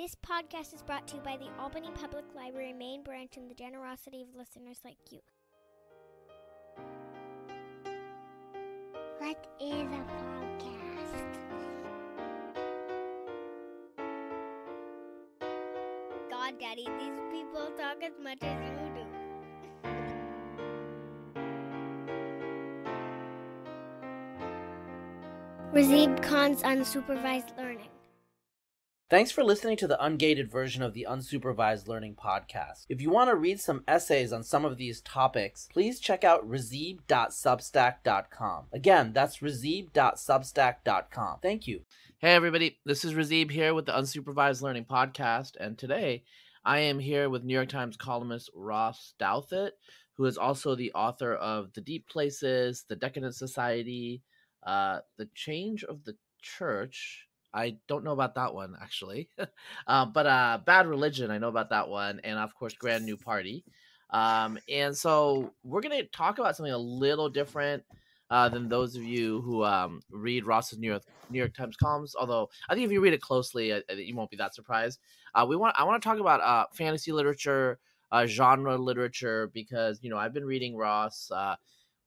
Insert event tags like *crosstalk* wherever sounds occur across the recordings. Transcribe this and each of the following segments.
This podcast is brought to you by the Albany Public Library main branch and the generosity of listeners like you. What is a podcast? God, Daddy, these people talk as much as you do. Razib Khan's unsupervised learning. Thanks for listening to the ungated version of the Unsupervised Learning Podcast. If you want to read some essays on some of these topics, please check out razib.substack.com. Again, that's razib.substack.com. Thank you. Hey, everybody. This is Razib here with the Unsupervised Learning Podcast. And today I am here with New York Times columnist Ross Douthat, who is also the author of The Deep Places, The Decadent Society, uh, The Change of the Church. I don't know about that one actually, *laughs* uh, but uh, Bad Religion, I know about that one, and of course, Grand New Party. Um, and so we're gonna talk about something a little different uh, than those of you who um, read Ross's New York New York Times columns. Although I think if you read it closely, uh, you won't be that surprised. Uh, we want I want to talk about uh, fantasy literature, uh, genre literature, because you know I've been reading Ross. Uh,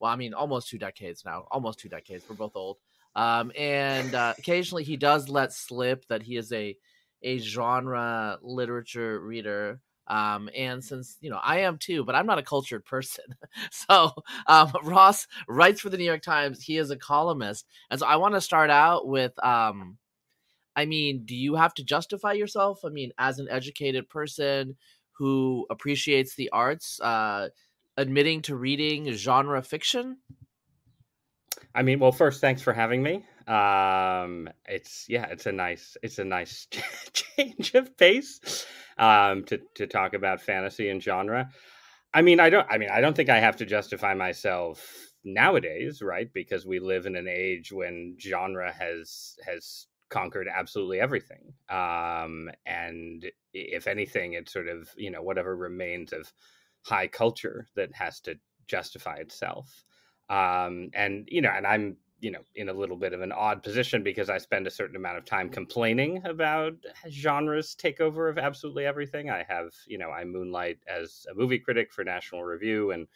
well, I mean, almost two decades now. Almost two decades. We're both old. Um, and uh, occasionally he does let slip that he is a a genre literature reader. Um, and since you know I am too, but I'm not a cultured person, *laughs* so um, *laughs* Ross writes for the New York Times. He is a columnist, and so I want to start out with, um, I mean, do you have to justify yourself? I mean, as an educated person who appreciates the arts, uh, admitting to reading genre fiction? I mean, well, first, thanks for having me. Um, it's yeah, it's a nice, it's a nice *laughs* change of pace um, to to talk about fantasy and genre. I mean, I don't, I mean, I don't think I have to justify myself nowadays, right? Because we live in an age when genre has has conquered absolutely everything. Um, and if anything, it's sort of you know whatever remains of high culture that has to justify itself um, and you know and i'm you know in a little bit of an odd position because i spend a certain amount of time complaining about genres takeover of absolutely everything. I have you know i moonlight as a movie critic for national review and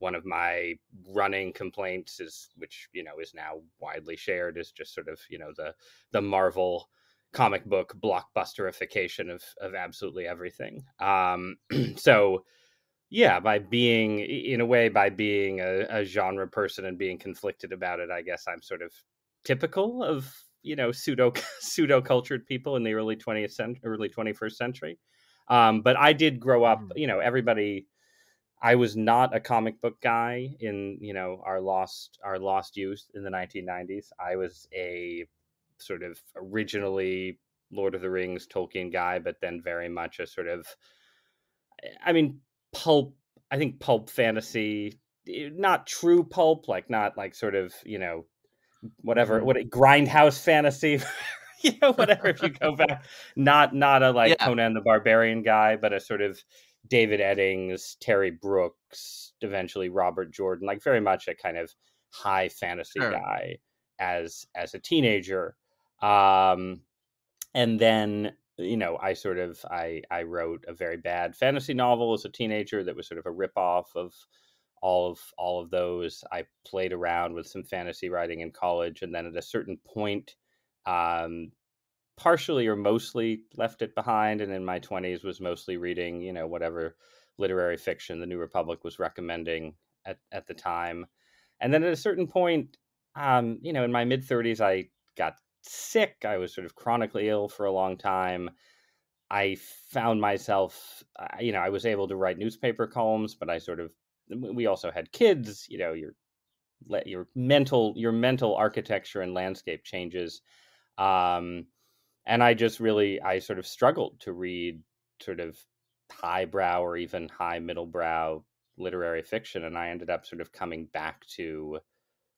one of my running complaints is which you know is now widely shared is just sort of you know the the marvel comic book blockbusterification of of absolutely everything. Um *clears throat* so yeah by being in a way by being a, a, genre person and being conflicted about it i guess i'm sort of typical of you know pseudo *laughs* pseudo cultured people in the early 20th century early 21st century. Um, but i did grow up you know everybody i was not a comic book guy in you know our lost our lost youth in the 1990s i was a sort of originally lord of the rings tolkien guy but then very much a sort of i mean pulp i think pulp fantasy eh, not true pulp like not like sort of you know whatever mm-hmm. what grindhouse fantasy *laughs* you know whatever if you go *laughs* back not not a like yeah. conan the barbarian guy but a sort of david eddings terry brooks eventually robert jordan like very much a kind of high fantasy sure. guy as as a teenager um and then you know, I sort of I I wrote a very bad fantasy novel as a teenager that was sort of a ripoff of all of all of those. I played around with some fantasy writing in college, and then at a certain point, um, partially or mostly left it behind. And in my twenties, was mostly reading, you know, whatever literary fiction the New Republic was recommending at at the time. And then at a certain point, um, you know, in my mid thirties, I got sick. I was sort of chronically ill for a long time. I found myself, you know, I was able to write newspaper columns, but I sort of, we also had kids. You know, your your mental your mental architecture and landscape changes, um, and I just really I sort of struggled to read sort of highbrow or even high middle brow literary fiction, and I ended up sort of coming back to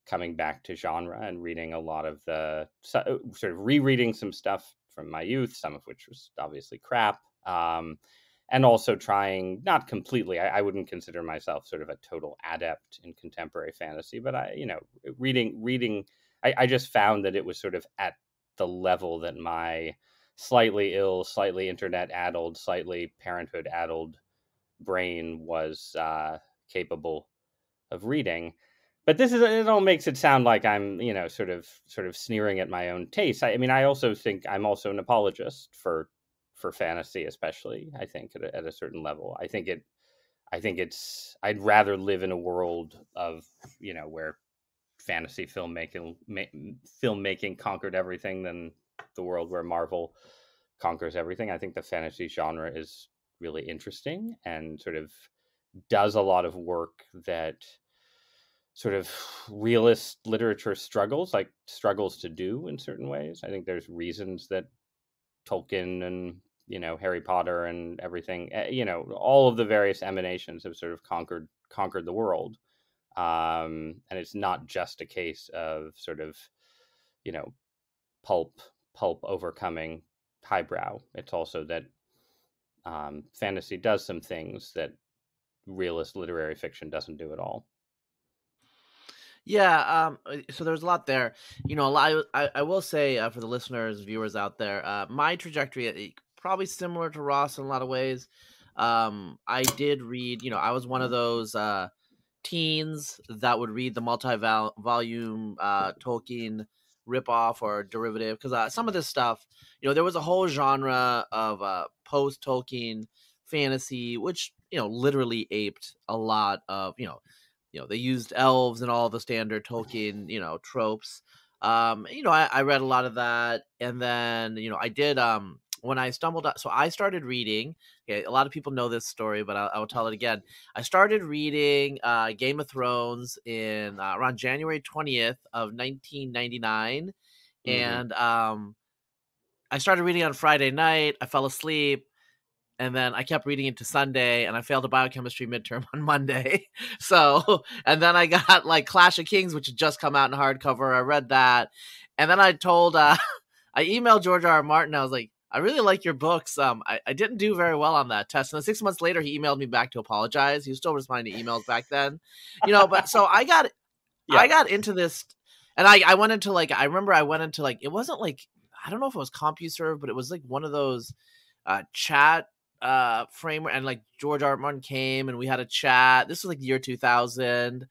coming back to genre and reading a lot of the uh, sort of rereading some stuff from my youth, some of which was obviously crap. Um, and also trying not completely I, I, wouldn't consider myself sort of a total adept in contemporary fantasy but i you know reading reading I, I, just found that it was sort of at the level that my slightly ill, slightly internet addled, slightly parenthood addled brain was uh, capable of reading. But this is it all makes it sound like I'm, you know, sort of sort of sneering at my own taste. I, I mean, I also think I'm also an apologist for for fantasy, especially. I think at a, at a certain level, I think it, I think it's. I'd rather live in a world of you know where fantasy filmmaking ma- filmmaking conquered everything than the world where Marvel conquers everything. I think the fantasy genre is really interesting and sort of does a lot of work that sort of realist literature struggles like struggles to do in certain ways. I think there's reasons that tolkien and you know harry potter and everything eh, you know all of the various emanations have sort of conquered conquered the world. Um and it's not just a case of sort of you know pulp pulp overcoming highbrow. It's also that um fantasy does some things that realist literary fiction doesn't do at all Yeah, um, uh, so there's a lot there. You know, a lot. I, I will say uh, for the listeners, viewers out there, uh, my trajectory uh, probably similar to Ross in a lot of ways. Um, I did read. You know, I was one of those uh, teens that would read the multi-volume uh, Tolkien ripoff or derivative because uh, some of this stuff, you know, there was a whole genre of uh, post Tolkien fantasy, which you know literally aped a lot of you know you know they used elves and all the standard Tolkien you know tropes. Um, you know, I, I read a lot of that, and then you know I did um when I stumbled out. So I started reading. Okay, a lot of people know this story, but I, I will tell it again. I started reading uh, Game of Thrones in uh, around January twentieth of nineteen ninety nine, Mhm. and um, I started reading on Friday night. I fell asleep and then I kept reading into Sunday, and I failed a biochemistry midterm *laughs* on Monday. So, and then I got like Clash of Kings, which had just come out in hardcover. I read that, and then I told, uh, *laughs* I emailed George R. R. Martin. I was like, I really like your books. Um, I, I didn't do very well on that test. And then six months later, he emailed me back to apologize. He was still responding to emails back then, you know. But so I got, Yeah. I got into this, and I I went into like I remember I went into like it wasn't like I don't know if it was CompuServe, but it was like one of those uh chat uh framework and like George R. Came and we had a chat. This was like the year 2000.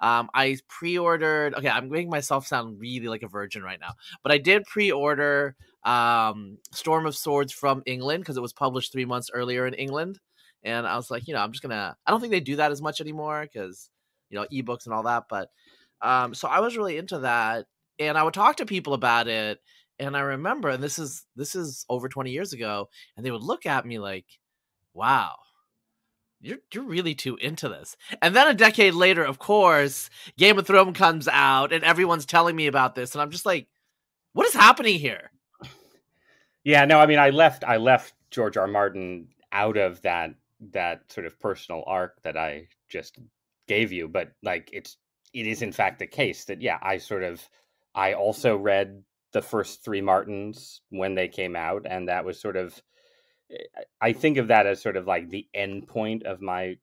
Um I pre-ordered okay, I'm making myself sound really like a virgin right now. But I did pre-order um Storm of Swords from England because it was published 3 months earlier in England. And I was like, you know, I'm just to I don't think they do that as much anymore cuz you know, ebooks and all that, but um so I was really into that and I would talk to people about it and I remember, and this is this is over 20 years ago, and they would look at me like, "Wow, you're you're really too into this." And then a decade later, of course, Game of Thrones comes out, and everyone's telling me about this, and I'm just like, "What is happening here?" Yeah, no, I mean, I left, I left George R. R. Martin out of that that sort of personal arc that I just gave you, but like it's it is in fact the case that yeah, I sort of I also read the first three Martins when they came out, and that was sort of eh, I think of that as sort of like the end point of my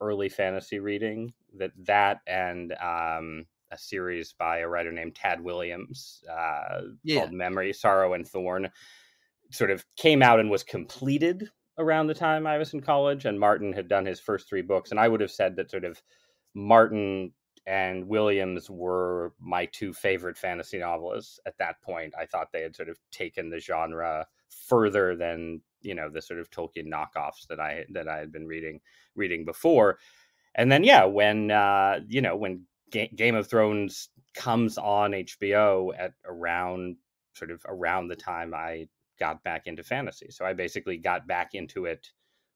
early fantasy reading. That that and um, a series by a writer named Tad Williams uh, Yeah. called Memory, Sorrow, and Thorn sort of came out and was completed around the time I was in college, and Martin had done his first three books, and I would have said that sort of Martin and Williams were my two favorite fantasy novelists at that point. I thought they had sort of taken the genre further than you know the sort of Tolkien knockoffs that I that I had been reading reading before. And then yeah, when uh, you know when Ga- Game of Thrones comes on HBO at around sort of around the time I got back into fantasy. So I basically got back into it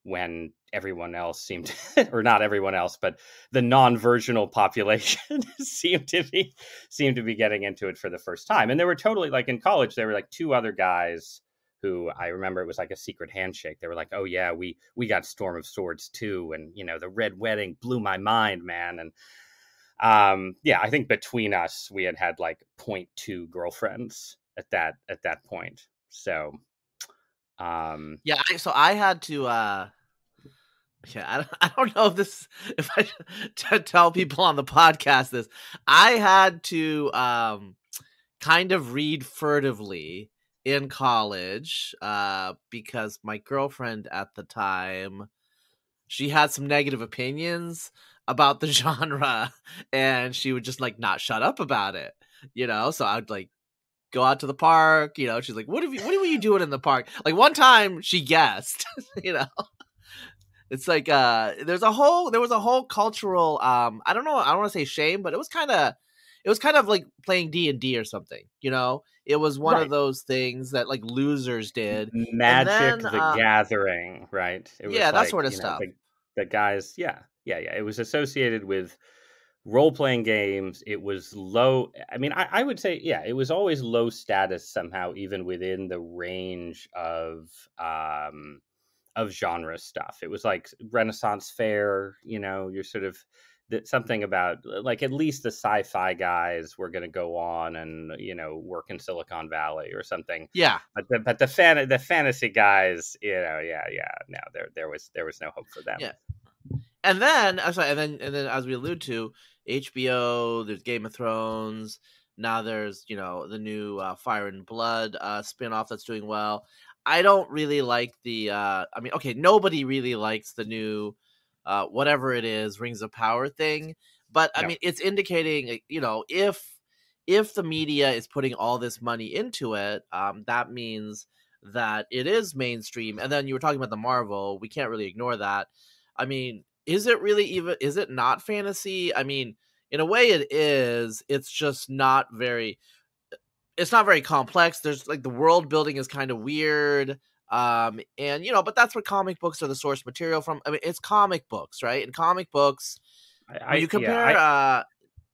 when everyone else seemed *laughs* or not everyone else but the non-virginal population *laughs* seemed to be seemed to be getting into it for the first time. And there were totally like in college there were like two other guys who I remember it was like a secret handshake. They were like oh yeah we we got Storm of Swords too and you know the red wedding blew my mind man. And um yeah I think between us we had had like 0.2 girlfriends at that at that point. So um Yeah, I, so I had to. uh Yeah, I don't, *laughs* I don't know if this if I *laughs* to tell people on the podcast this. I had to um kind of read furtively in college uh, because my girlfriend at the time she had some negative opinions about the *laughs* genre and she would just like not shut up about it you know so i'd like go out to the park you know she's like what have you what were you doing in the park like one time she guessed *laughs* you know it's like uh there's a whole there was a whole cultural um i don't know i don't want to say shame but it was kind of it was kind of like playing d&d or something you know it was one Right. of those things that like losers did Magic then, the uh, Gathering, right? It Yeah, that sort of you know, stuff. the, the guys, yeah, yeah, yeah. It was associated with role playing games. It was low. I mean, I, I would say, yeah, it was always low status somehow, even within the range of um of genre stuff. It was like Renaissance fair. You know, you're sort of that something about like at least the sci-fi guys were going to go on and you know work in Silicon Valley or something yeah but the but the fan the fantasy guys, you know, yeah, yeah, no, there there was there was no hope for them. Yeah. and then I'm sorry, and then and then as we allude to HBO, there's Game of Thrones. Now there's you know the new uh, Fire and Blood uh, spinoff that's doing well. I don't really like the. Uh, I mean, okay, nobody really likes the new uh, whatever it is Rings of Power thing, but I No. mean it's indicating uh, you know if if the media is putting all this money into it, um, that means that it is mainstream. And then you were talking about the Marvel. We can't really ignore that. I mean, is it really even? Is it not fantasy? I mean, in a way, it is. It's just not very. It's not very complex. There's like the world building is kind of weird. Um, and you know, but that's what comic books are the source material from. I mean, it's comic books, right? And comic books, I, when you yeah, compare, I- uh,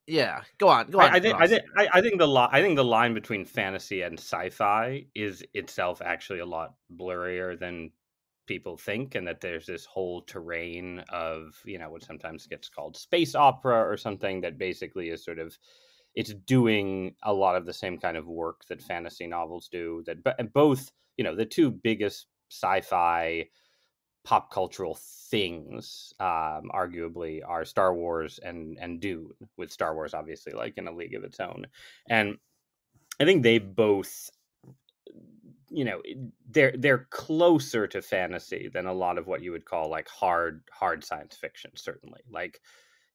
yeah, go on, go on. I, I think I think I, I think the li- I think the line between fantasy and sci-fi is itself actually a lot blurrier than people think, and that there's this whole terrain of you know what sometimes gets called space opera or something that basically is sort of it's doing a lot of the same kind of work that fantasy novels do. That but both you know the two biggest sci-fi pop cultural things um arguably are Star Wars and and Dune with Star Wars obviously like in a league of its own and I think they both you know they're they're closer to fantasy than a lot of what you would call like hard hard science fiction certainly like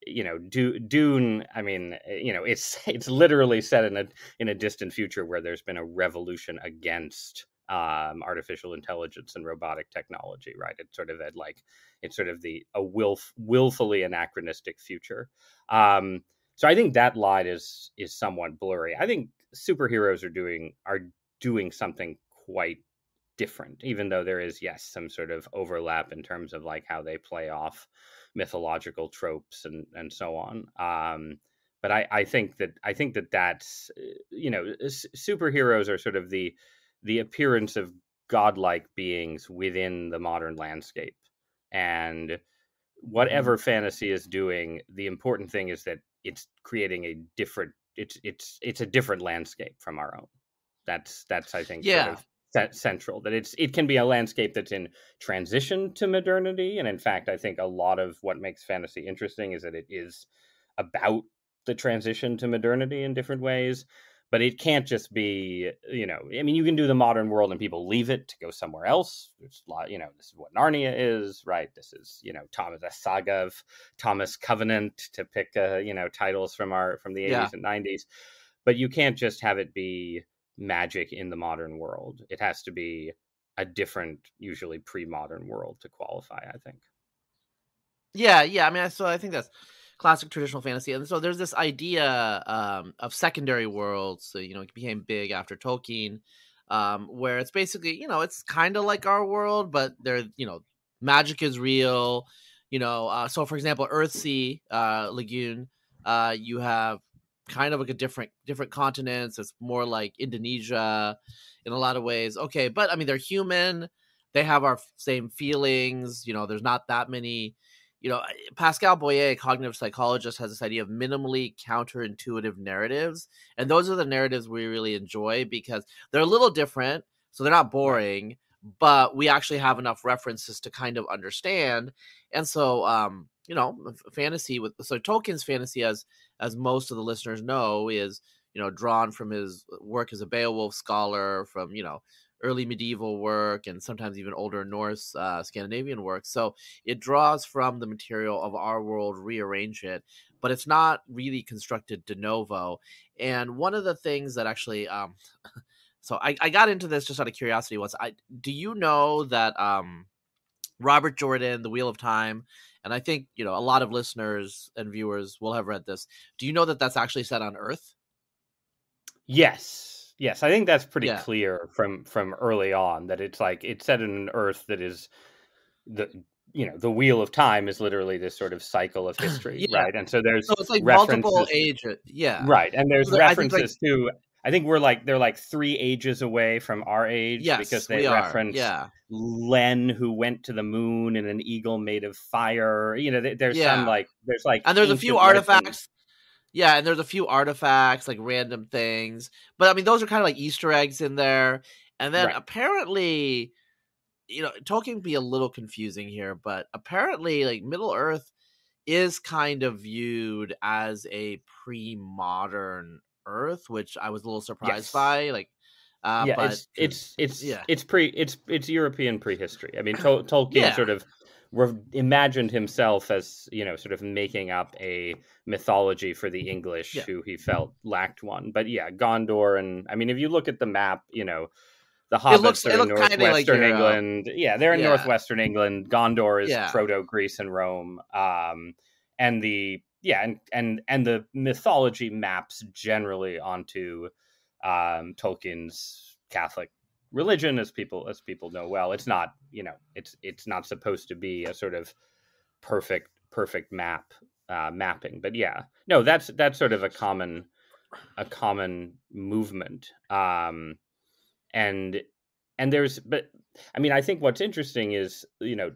you know Du- Dune I mean eh, you know it's *laughs* it's literally set in a in a distant future where there's been a revolution against um, artificial intelligence and robotic technology, right? It's sort of at like it's sort of the a willf, willfully anachronistic future. Um, so I think that line is is somewhat blurry. I think superheroes are doing are doing something quite different, even though there is yes some sort of overlap in terms of like how they play off mythological tropes and and so on. Um, but I, I think that I think that that's uh, you know s- superheroes are sort of the the appearance of godlike beings within the modern landscape and whatever fantasy is doing the important thing is that it's creating a different it's it's it's a different landscape from our own that's that's i think Yeah. sort of central that it's it can be a landscape that's in transition to modernity and in fact i think a lot of what makes fantasy interesting is that it is about the transition to modernity in different ways but it can't just be you know i mean you can do the modern world and people leave it to go somewhere else there's a lot you know this is what narnia is right this is you know thomas a saga of thomas covenant to pick uh, you know titles from our from the 80s Yeah. and 90s but you can't just have it be magic in the modern world it has to be a different usually pre-modern world to qualify i think Yeah, yeah. I mean, so I think that's classic traditional fantasy, and so there's this idea um, of secondary worlds. So you know, it became big after Tolkien, um, where it's basically you know it's kind of like our world, but there you know magic is real. You know, uh, so for example, Earthsea uh, Le Guin, uh, you have kind of like a different different continents. It's more like Indonesia in a lot of ways. Okay, but I mean they're human. They have our same feelings. You know, there's not that many you know, Pascal Boyer, a cognitive psychologist, has this idea of minimally counterintuitive narratives. And those are the narratives we really enjoy because they're a little different. So they're not boring, but we actually have enough references to kind of understand. And so, um, you know, fantasy with so Tolkien's fantasy, as as most of the listeners know, is you know, drawn from his work as a Beowulf scholar, from you know early medieval work, and sometimes even older Norse, uh, Scandinavian work. So it draws from the material of our world, rearrange it, but it's not really constructed de novo. And one of the things that actually, um, *laughs* so I, I got into this just out of curiosity. Was I do you know that um, Robert Jordan, The Wheel of Time, and I think you know a lot of listeners and viewers will have read this. Do you know that that's actually set on Earth? Yes, yes, I think that's pretty Yeah. clear from from early on that it's like it's set in an Earth that is the you know the wheel of time is literally this sort of cycle of *laughs* history, Yeah. right? And so there's So it's like multiple references- ages. Yeah. right, and there's So there- think, like- references to. I think we're like they're like three ages away from our age Yes, because they reference Yeah. Lenn who went to the moon in an eagle made of fire. You know, there's Yeah. some like there's like and there's a few artifacts. Yeah, and there's a few artifacts, like random things. But I mean, those are kind of like Easter eggs in there. And then Right. apparently, you know, Tolkien be a little confusing here, but apparently, like Middle Earth is kind of viewed as a pre-modern Earth, which I was a little surprised Yes. by. Like, uh, yeah, but it's it's it's yeah. it's pre it's it's European prehistory. I mean, Tol- *laughs* Tolkien Yeah. sort of re- imagined himself as you know, sort of making up a mythology for the English, Yeah. who he felt lacked one. But yeah, Gondor, and I mean, if you look at the map, you know. The hobbits looks- are in like northwestern your, uh, England. Yeah, they're in northwestern England. Gondor is proto Greece and Rome. Um, and the yeah, and and and the mythology maps generally onto um, Tolkien's Catholic religion, as people as people know well. It's not you know it's it's not supposed to be a sort of perfect perfect map uh, mapping, but yeah, no, that's that's sort of a common a common movement. Um, and and there's but I mean I think what's interesting is you know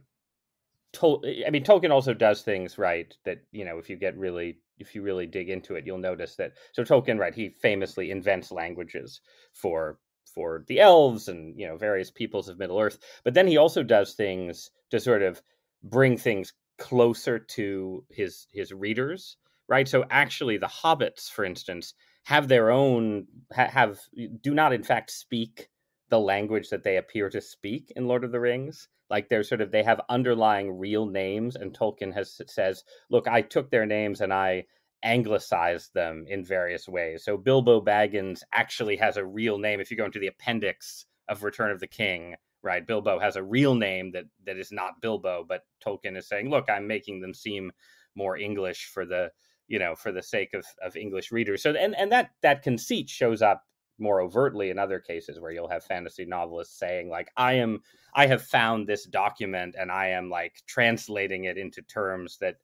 Tol- eh, I mean, Tolkien also does things right that you know if you get really if you really dig into it, you'll notice that. So Tolkien, right? He famously invents languages for for the elves and you know various peoples of Middle Earth, but then he also does things to sort of bring things closer to his his readers, right? So actually, the hobbits, for instance, have their own ha- have do not in fact speak the language that they appear to speak in Lord of the Rings like they're sort of they have underlying real names and tolkien has says look i took their names and i anglicized them in various ways. So bilbo baggins actually has a real name if you go into the appendix of return of the king right bilbo has a real name that that is not bilbo but tolkien is saying look i'm making them seem more english for the you know for the sake of of english readers. So and and that that conceit shows up more overtly in other cases where you'll have fantasy novelists saying like i am i have found this document and i am like translating it into terms that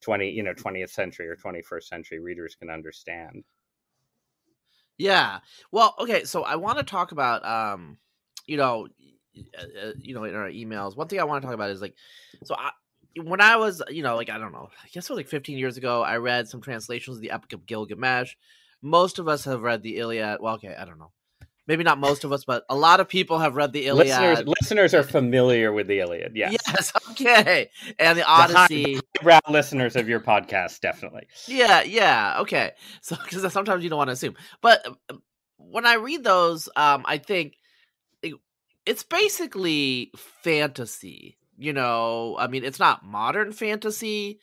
20 you know 20th century or 21st century readers can understand Yeah. Well, okay. So I want to talk about, um, you know, uh, uh, you know, in our emails. One thing I want to talk about is like, so I, when I was, you know, like I don't know, I guess it was like 15 years ago. I read some translations of the Epic of Gilgamesh. Most of us have read the Iliad. Well, okay, I don't know. Maybe not most of us, but a lot of people have read the Iliad. listeners listeners are familiar with the iliad yes, Yes. *laughs* Okay. And the high- Odyssey. brow listeners of your podcast definitely Yeah, yeah, okay. *laughs* So because sometimes you don't want to assume, but when I read those, um, I think it, it's basically fantasy. You know, I mean, it's not modern fantasy,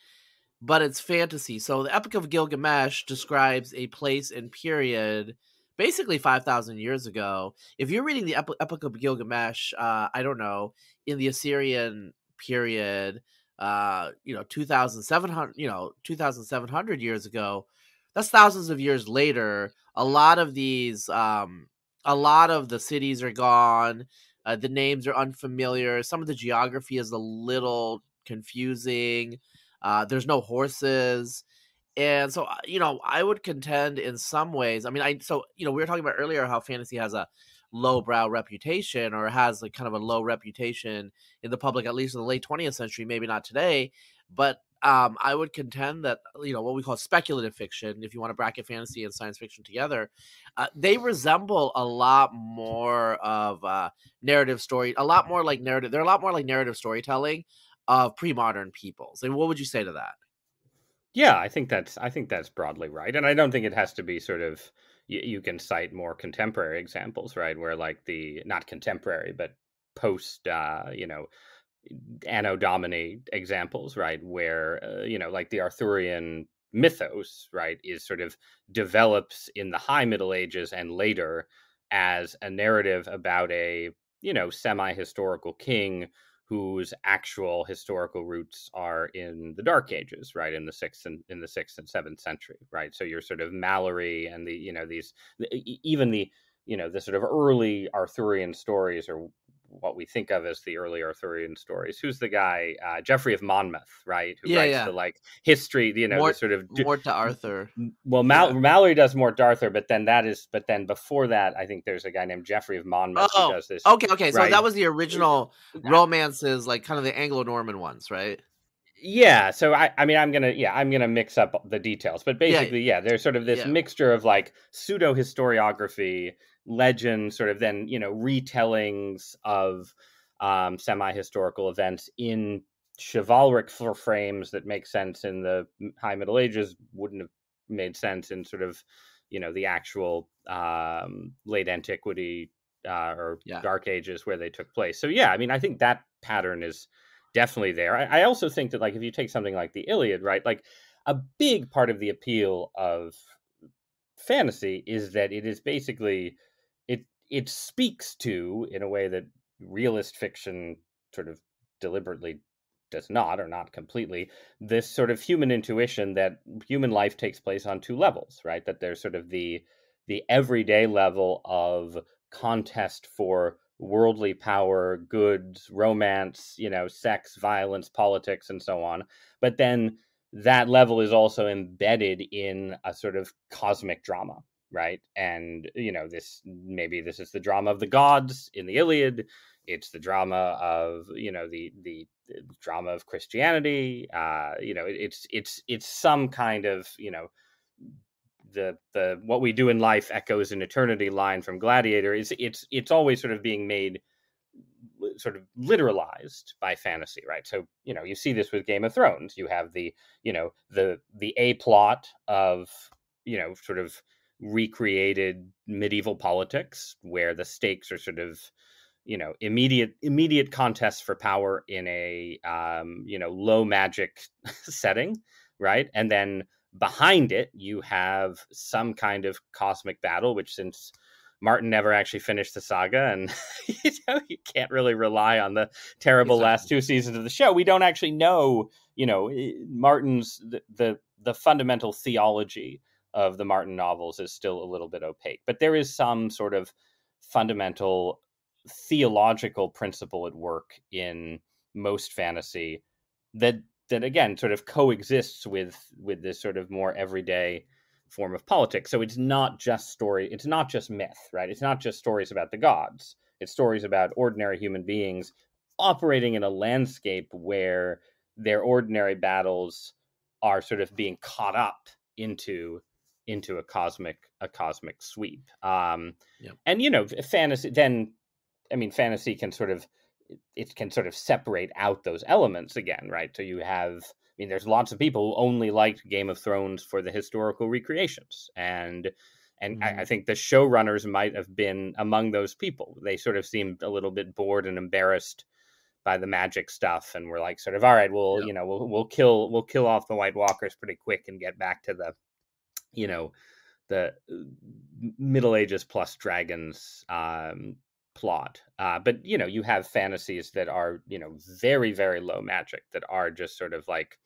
but it's fantasy. So the Epic of Gilgamesh describes a place and period basically 5000 years ago if you're reading the Ep- epic of gilgamesh uh i don't know in the assyrian period uh you know 2700 you know 2700 years ago that's thousands of years later a lot of these um a lot of the cities are gone uh, the names are unfamiliar some of the geography is a little confusing uh there's no horses and so uh, you know i would contend in some ways i mean i so you know we were talking about earlier how fantasy has a lowbrow reputation or has like kind of a low reputation in the public at least in the late 20th century maybe not today but um, I would contend that you know what we call speculative fiction, if you want to bracket fantasy and science fiction together, uh, they resemble a lot more of uh, narrative story, a lot more like narrative. They're a lot more like narrative storytelling of pre-modern peoples. And what would you say to that? Yeah, I think that's I think that's broadly right, and I don't think it has to be sort of you, you can cite more contemporary examples, right? Where like the not contemporary, but post, uh, you know, Anno Domini examples, right? Where uh, you know, like the Arthurian mythos, right, is sort of develops in the High Middle Ages and later as a narrative about a you know semi historical king whose actual historical roots are in the Dark Ages, right, in the sixth and in the sixth and seventh century, right. So you're sort of Malory and the you know these even the you know the sort of early Arthurian stories are what we think of as the early Arthurian stories. Who's the guy? Uh, Geoffrey of Monmouth, right? Who Yeah, writes yeah. the like history, you know, Mort- the sort of Morte d'Arthur. well, Mal- Yeah. Malory does Mort Arthur, but then that is, but then before that, I think there's a guy named Geoffrey of Monmouth Oh, who does this. Okay, okay. So that was the original romances, like kind of the Anglo-Norman ones, right? Yeah, so I, I mean, I'm gonna, yeah, I'm gonna mix up the details, but basically, yeah, there's sort of this Yeah. mixture of like pseudo historiography, legend, sort of then you know retellings of um, semi historical events in chivalric f- frames that make sense in the High Middle Ages, wouldn't have made sense in sort of you know the actual um, late antiquity uh, or Yeah. Dark Ages where they took place. So yeah, I mean, I think that pattern is definitely there. I, I also think that like if you take something like the Iliad, right, like a big part of the appeal of fantasy is that it is basically it it speaks to in a way that realist fiction sort of deliberately does not or not completely this sort of human intuition that human life takes place on two levels right that there's sort of the the everyday level of contest for worldly power goods romance you know sex violence politics and so on. But then that level is also embedded in a sort of cosmic drama right? And you know this maybe this is the drama of the gods in the iliad. It's the drama of you know the the, drama of christianity. Uh you know it, it's it's it's some kind of you know the the what we do in life echoes in eternity line from gladiator is it's it's always sort of being made sort of literalized by fantasy right? So you know you see this with game of thrones. You have the you know the the a plot of you know sort of recreated medieval politics where the stakes are sort of you know immediate immediate contests for power in a um you know low magic *laughs* setting right? And then behind it you have some kind of cosmic battle which since martin never actually finished the saga and *laughs* you know you can't really rely on the terrible Exactly. last two seasons of the show we don't actually know you know eh, martin's the the, the fundamental theology of the martin novels is still a little bit opaque but there is some sort of fundamental theological principle at work in most fantasy that that again sort of coexists with with this sort of more everyday form of politics. So it's not just story it's not just myth right? It's not just stories about the gods. It's stories about ordinary human beings operating in a landscape where their ordinary battles are sort of being caught up into into a cosmic a cosmic sweep. Um Yep. and you know fantasy then i mean fantasy can sort of it- it can sort of separate out those elements again right so you have i mean there's lots of people who only liked game of thrones for the historical recreations and and I, I Mhm. think the showrunners might have been among those people they sort of seemed a little bit bored and embarrassed by the magic stuff and we're like sort of all right well Yeah. you know we'll, we'll kill we'll kill off the white walkers pretty quick and get back to the you know the uh, middle ages plus dragons um plot uh but you know you have fantasies that are you know very very low magic that are just sort of like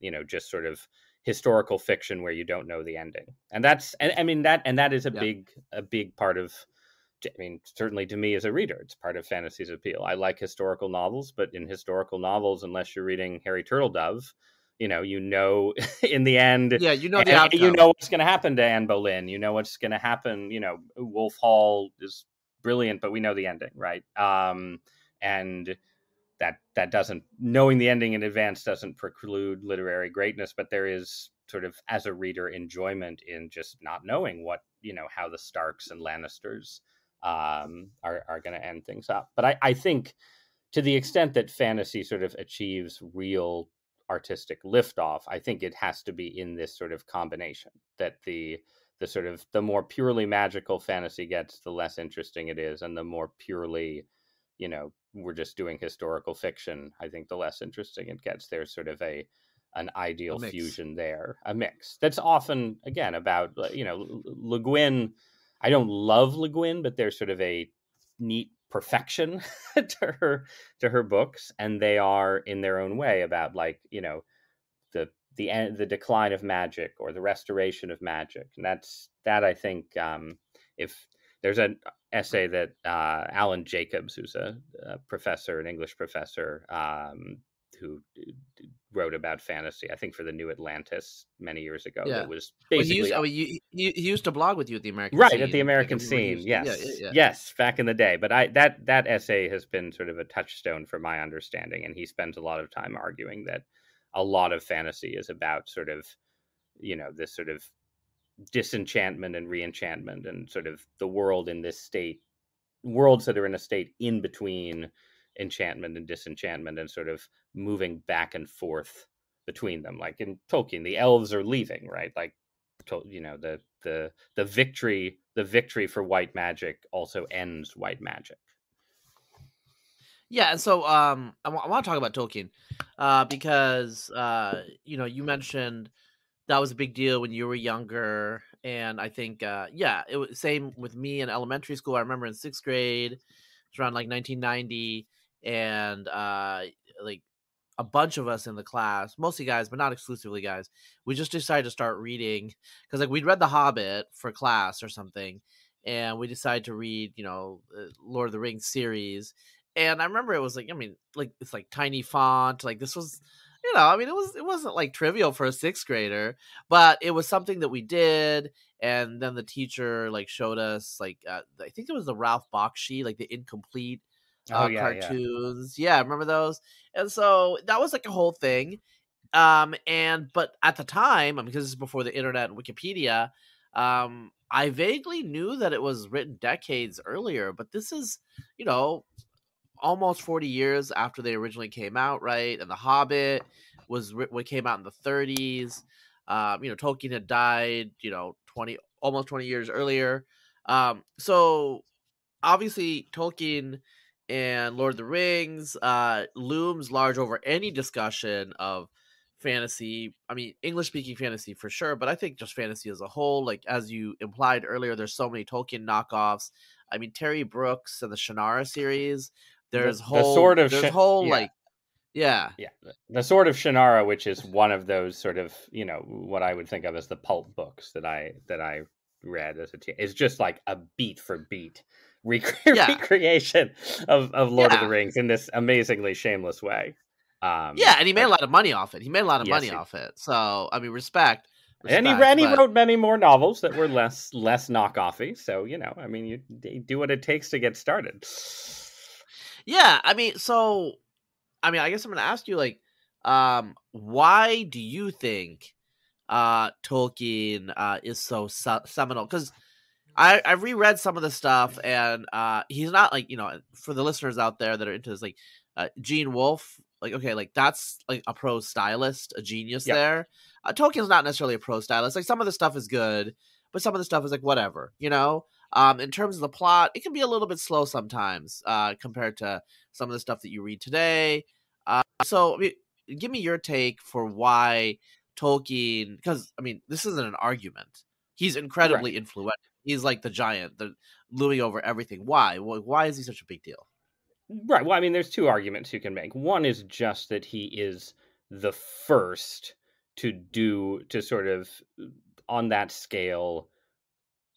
you know just sort of historical fiction where you don't know the ending and that's and i mean that and that is a Yeah. big a big part of I mean, certainly to me as a reader, it's part of fantasy's appeal. I like historical novels, but in historical novels, unless you're reading Harry Turtledove, you know, you know, *laughs* in the end, Yeah, you know the and outcome. you know what's going to happen to Anne Boleyn. You know what's going to happen. You know, Wolf Hall is brilliant, but we know the ending, right? Um, and that that doesn't knowing the ending in advance doesn't preclude literary greatness, but there is sort of as a reader enjoyment in just not knowing what you know how the Starks and Lannisters um, are are going to end things up. But I, I think to the extent that fantasy sort of achieves real artistic liftoff, I think it has to be in this sort of combination that the the sort of the more purely magical fantasy gets, the less interesting it is, and the more purely, you know, we're just doing historical fiction. I think the less interesting it gets. There's sort of a an ideal fusion there, a mix that's often again about you know Le Guin. I don't love Le Guin, but there's sort of a neat perfection *laughs* to her to her books, and they are in their own way about like you know the the end the decline of magic or the restoration of magic, and that's that I think um, if there's an essay that uh, Alan Jacobs, who's a, a, professor, an English professor, um, who wrote about fantasy. I think for the New Atlantis many years ago. Yeah. It was basically. Well, he, used, oh, he, he, used to blog with you at the American right scene. at the American scene. Yes, yeah, yeah, yes, back in the day. But I that that essay has been sort of a touchstone for my understanding, and he spends a lot of time arguing that a lot of fantasy is about sort of you know this sort of disenchantment and reenchantment and sort of the world in this state worlds that are in a state in between enchantment and disenchantment and sort of moving back and forth between them like in tolkien the elves are leaving right? Like you know the the the victory the victory for white magic also ends white magic yeah and so um I, w- I want to talk about tolkien uh because uh you know you mentioned that was a big deal when you were younger and i think uh yeah it was same with me in elementary school i remember in sixth grade it's around like 1990 and uh like a bunch of us in the class mostly guys but not exclusively guys we just decided to start reading because like we'd read the hobbit for class or something and we decided to read you know lord of the rings series and i remember it was like i mean like it's like tiny font like this was you know, I mean, it was it wasn't like trivial for a sixth grader, but it was something that we did. And then the teacher like showed us like uh, I think it was the Ralph Bakshi, like the incomplete uh, oh, yeah, cartoons. Yeah. yeah, remember those? And so that was like a whole thing. Um, and but at the time, because this is before the internet and Wikipedia, um, I vaguely knew that it was written decades earlier, but this is, you know, almost 40 years after they originally came out, right? And The Hobbit was what came out in the 30s. Um, you know, Tolkien had died, you know, 20 almost 20 years earlier. Um, so obviously Tolkien and Lord of the Rings uh, looms large over any discussion of fantasy. I mean, English speaking fantasy for sure, but I think just fantasy as a whole. Like as you implied earlier, there's so many Tolkien knockoffs. I mean, Terry Brooks and the Shannara series there's the, whole the sort of there's whole yeah. like yeah yeah the Sword of Shannara, which is one of those sort of you know what I would think of as the pulp books that I that I read as a teen is just like a beat for beat rec- *laughs* yeah. recreation of of Lord yeah. of the Rings in this amazingly shameless way. Um, yeah, and he made a lot of money off it. He made a lot of yes, money he... off it. So I mean, respect. Respect, and he, and he wrote many more novels that were less less knockoffy. So you know, I mean, you do what it takes to get started. Yeah, I mean, so I mean, I guess I'm going to ask you like um why do you think uh Tolkien uh is so su- seminal cuz I I reread some of the stuff and uh he's not like, you know, for the listeners out there that are into this like uh, Gene Wolfe like okay, like that's like a prose stylist, a genius yep. there. Uh, Tolkien's not necessarily a prose stylist. Like some of the stuff is good, but some of the stuff is like whatever, you know? Um, in terms of the plot, it can be a little bit slow sometimes uh, compared to some of the stuff that you read today. Uh, so, I mean, give me your take for why Tolkien, because I mean, this isn't an argument. He's incredibly right. influential. He's like the giant, the looming over everything. Why? Why is he such a big deal? Right. Well, I mean, there's two arguments you can make. One is just that he is the first to do to sort of on that scale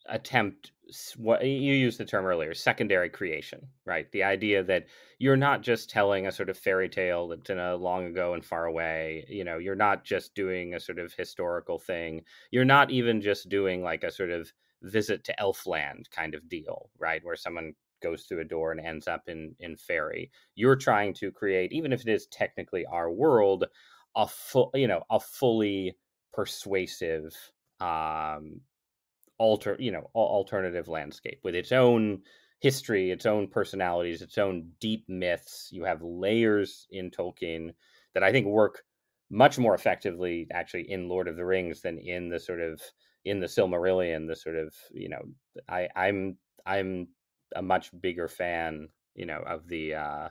attempt what you used the term earlier secondary creation right? The idea that you're not just telling a sort of fairy tale that's in a long ago and far away you know you're not just doing a sort of historical thing. You're not even just doing like a sort of visit to elfland kind of deal right? Where someone goes through a door and ends up in in fairy. You're trying to create even if it is technically our world a full you know a fully persuasive um alter you know alternative landscape with its own history its own personalities its own deep myths. You have layers in tolkien that i think work much more effectively actually in lord of the rings than in the sort of in the Silmarillion, the sort of you know, I I'm I'm a much bigger fan, you know, of the uh,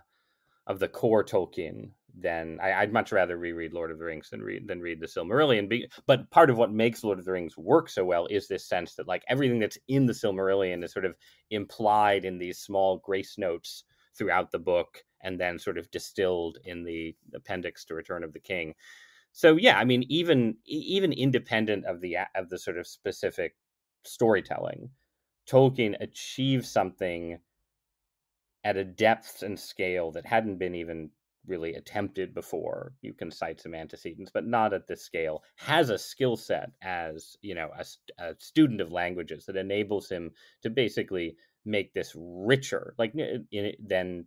of the core Tolkien than I, would much rather reread Lord of the Rings than read than read the Silmarillion. Be, but part of what makes Lord of the Rings work so well is this sense that like everything that's in the Silmarillion is sort of implied in these small grace notes throughout the book, and then sort of distilled in the appendix to Return of the King. So yeah, I mean, even even independent of the of the sort of specific storytelling, Tolkien achieves something at a depth and scale that hadn't been even really attempted before. You can cite some antecedents, but not at this scale. Has a skill set as you know a, a, student of languages that enables him to basically make this richer, like than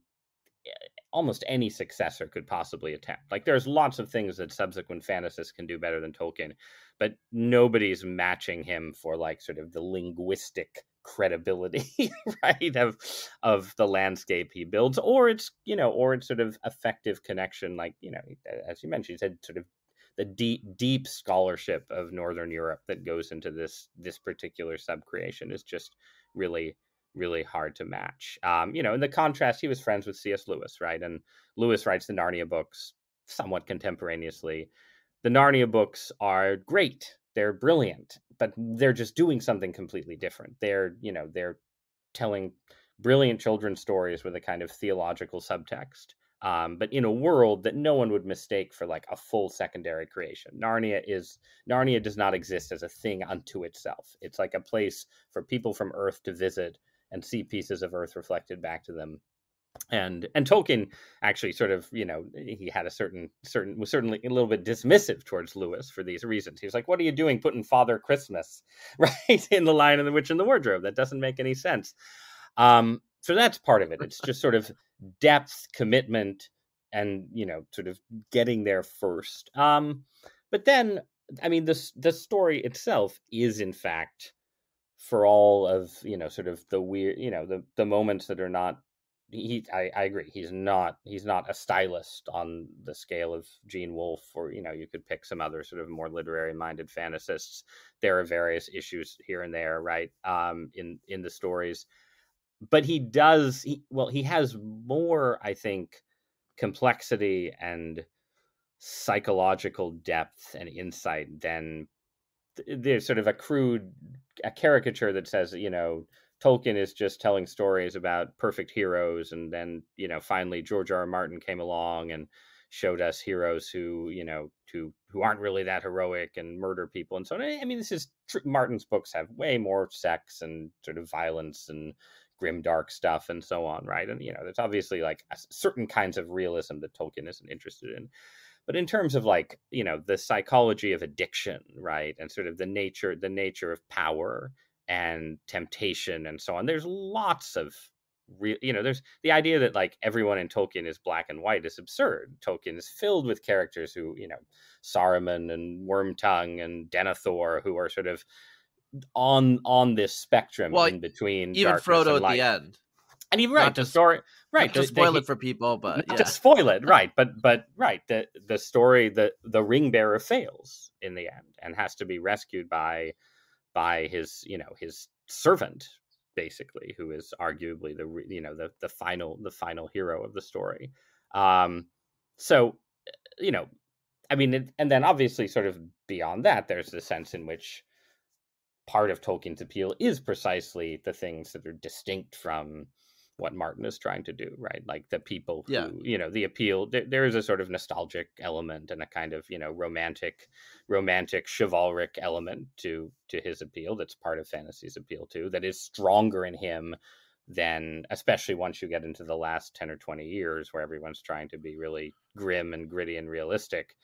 eh, almost any successor could possibly attempt. Like there's lots of things that subsequent fantasists can do better than Tolkien, but nobody's matching him for like sort of the linguistic credibility *laughs* right of of the landscape he builds or it's you know or it's sort of effective connection like you know as you mentioned you said sort of the deep deep scholarship of northern europe that goes into this this particular sub creation is just really really hard to match. Um you know in the contrast he was friends with cs lewis right and lewis writes the narnia books somewhat contemporaneously. The narnia books are great they're brilliant but they're just doing something completely different. They're you know they're telling brilliant children's stories with a kind of theological subtext um, but in a world that no one would mistake for like a full secondary creation. Narnia is narnia does not exist as a thing unto itself. It's like a place for people from earth to visit and see pieces of earth reflected back to them and and Tolkien actually sort of you know he had a certain certain was certainly a little bit dismissive towards Lewis for these reasons. He was like, "What are you doing putting Father Christmas *laughs* right in the Lion and the Witch and the Wardrobe? That doesn't make any sense." Um, so that's part of it. It's just sort of depth, commitment, and you know, sort of getting there first. Um, but then, I mean, this the story itself is in fact for all of you know sort of the weird you know the the moments that are not he I, I agree he's not he's not a stylist on the scale of Gene Wolfe or you know you could pick some other sort of more literary minded fantasists there are various issues here and there right um in in the stories. But he does he, well he has more I think complexity and psychological depth and insight than there's sort of a crude a caricature that says you know Tolkien is just telling stories about perfect heroes, and then you know finally George R. R. Martin came along and showed us heroes who you know who who aren't really that heroic and murder people and so on. I mean, this is Martin's books have way more sex and sort of violence and grim dark stuff and so on, right? And you know, there's obviously like certain kinds of realism that Tolkien isn't interested in. But in terms of like, you know, the psychology of addiction, right? And sort of the nature, the nature of power and temptation and so on. There's lots of real, you know, there's the idea that like everyone in Tolkien is black and white is absurd. Tolkien is filled with characters who, you know, Saruman and Wormtongue and Denethor, who are sort of on on this spectrum well, in between. Even Frodo at the end. And even right, the story, right? to spoil the, it for people, but yeah. to spoil it, *laughs* right? But but right, the the story, the the ring bearer fails in the end and has to be rescued by by his you know his servant basically who is arguably the you know the the final the final hero of the story. Um so you know i mean and then obviously sort of beyond that there's the sense in which part of tolkien's appeal is precisely the things that are distinct from what Martin is trying to do, right? Like the people who, yeah. you know, the appeal. There, there is a sort of nostalgic element and a kind of, you know, romantic, romantic, chivalric element to to his appeal. That's part of fantasy's appeal too. That is stronger in him than, especially once you get into the last ten or twenty years, where everyone's trying to be really grim and gritty and realistic.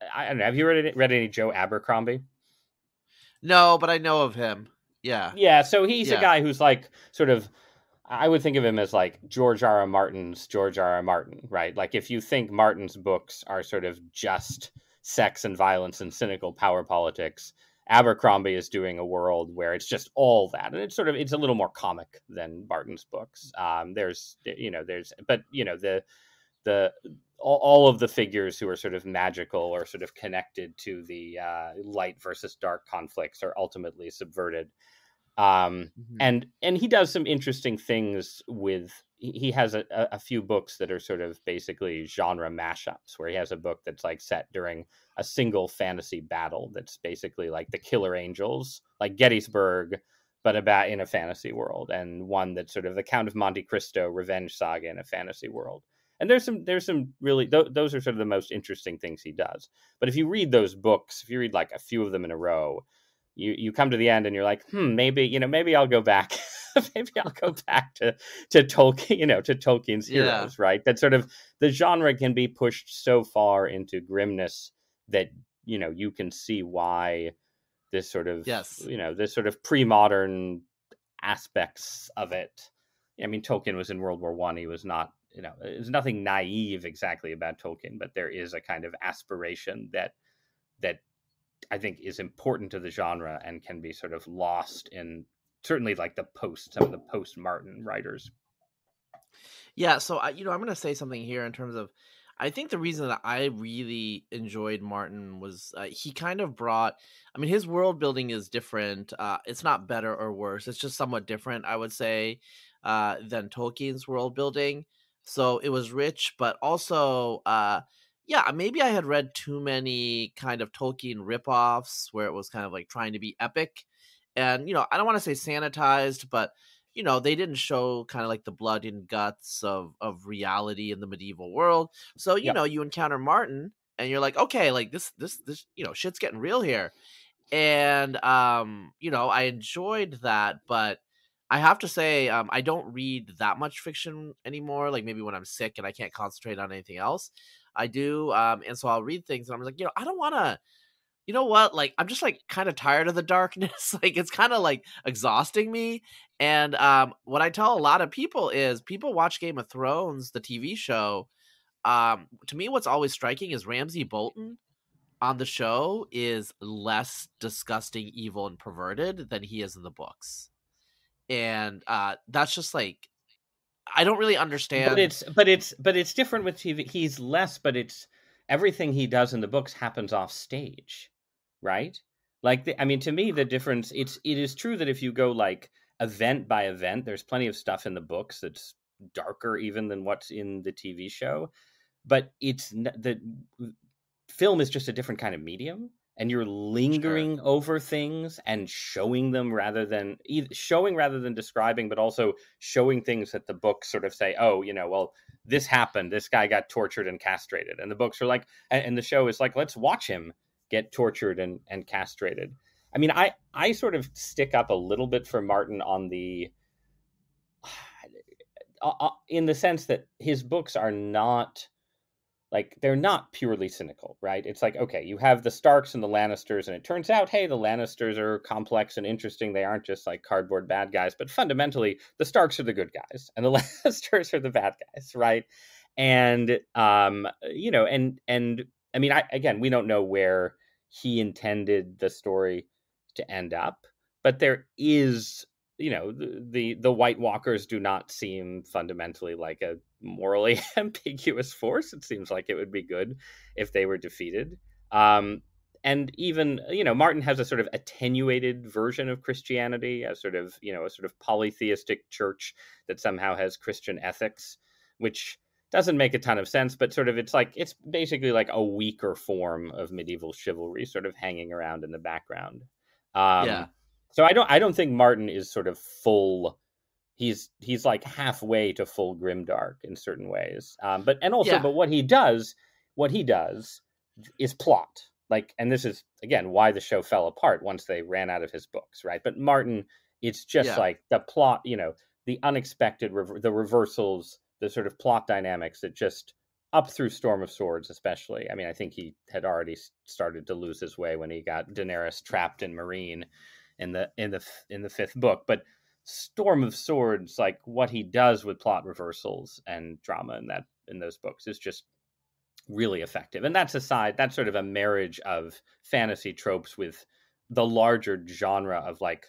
I, I don't know. Have you read any, read any Joe Abercrombie? No, but I know of him. Yeah. Yeah. So he's yeah. a guy who's like sort of I would think of him as like George R. R. Martin's George R. R. Martin, right? Like if you think Martin's books are sort of just sex and violence and cynical power politics, Abercrombie is doing a world where it's just all that, and it's sort of it's a little more comic than Martin's books. Um, there's you know there's but you know the the all, all of the figures who are sort of magical or sort of connected to the uh, light versus dark conflicts are ultimately subverted um, Mhm. and and he does some interesting things with he has a, a a few books that are sort of basically genre mashups where he has a book that's like set during a single fantasy battle that's basically like the killer angels like gettysburg but about in a fantasy world and one that's sort of the count of monte cristo revenge saga in a fantasy world and there's some there's some really th- those are sort of the most interesting things he does but if you read those books if you read like a few of them in a row you you come to the end and you're like, hmm, maybe you know, maybe I'll go back, *laughs* maybe I'll go *laughs* back to to Tolkien, you know, to Tolkien's Yeah. heroes, right? That sort of the genre can be pushed so far into grimness that you know you can see why this sort of Yes. you know this sort of pre-modern aspects of it. I mean, Tolkien was in World War One. He was not, you know, there's nothing naive exactly about Tolkien, but there is a kind of aspiration that that I think is important to the genre and can be sort of lost in certainly like the post some of the post Martin writers. Yeah, so I, you know, I'm gonna say something here in terms of, I think the reason that I really enjoyed Martin was uh, he kind of brought. I mean, his world building is different. Uh, it's not better or worse. It's just somewhat different, I would say, uh, than Tolkien's world building. So it was rich, but also, uh, yeah, maybe I had read too many kind of Tolkien ripoffs where it was kind of like trying to be epic, and you know, I don't want to say sanitized, but you know they didn't show kind of like the blood and guts of of reality in the medieval world. So you Yep. know you encounter martin and you're like okay like this this this you know shit's getting real here. And um you know i enjoyed that but i have to say um i don't read that much fiction anymore like maybe when i'm sick and i can't concentrate on anything else i do um and so i'll read things and i'm like you know i don't want to you know what like i'm just like kind of tired of the darkness *laughs* like it's kind of like exhausting me and um what i tell a lot of people is people watch game of thrones the tv show um to me what's always striking is ramsay bolton on the show is less disgusting evil and perverted than he is in the books and uh that's just like i don't really understand But it's but it's but it's different with TV. He's less, but it's everything he does in the books happens off stage, right? Like the, I mean, to me, the difference it's it is true that if you go like event by event, there's plenty of stuff in the books that's darker even than what's in the TV show, but it's n- the film is just a different kind of medium and you're lingering over things and showing them rather than showing rather than describing but also showing things that the books sort of say oh you know well this happened. This guy got tortured and castrated. And the books are like and the show is like let's watch him get tortured and and castrated. I mean i i sort of stick up a little bit for martin on the *sighs* uh, in the sense that his books are not like they're not purely cynical, right? It's like okay, you have the Starks and the Lannisters, and it turns out, hey, the Lannisters are complex and interesting. They aren't just like cardboard bad guys, but fundamentally, the Starks are the good guys, and the *laughs* Lannisters are the bad guys, right? And um, you know, and and I mean, I again, we don't know where he intended the story to end up, but there is you know the, the the white walkers do not seem fundamentally like a morally *laughs* ambiguous force it seems like it would be good if they were defeated um and even you know martin has a sort of attenuated version of christianity a sort of you know a sort of polytheistic church that somehow has christian ethics which doesn't make a ton of sense but sort of it's like it's basically like a weaker form of medieval chivalry sort of hanging around in the background um Yeah. so i don't i don't think martin is sort of full he's he's like halfway to full grimdark in certain ways um but and also Yeah. but what he does what he does is plot like and this is again why the show fell apart once they ran out of his books right but martin it's just Yeah. like the plot you know the unexpected rever- the reversals the sort of plot dynamics that just up through storm of swords especially i mean i think he had already started to lose his way when he got daenerys trapped in meereen in the in the in the fifth book but storm of swords like what he does with plot reversals and drama in that in those books is just really effective and that's aside that's sort of a marriage of fantasy tropes with the larger genre of like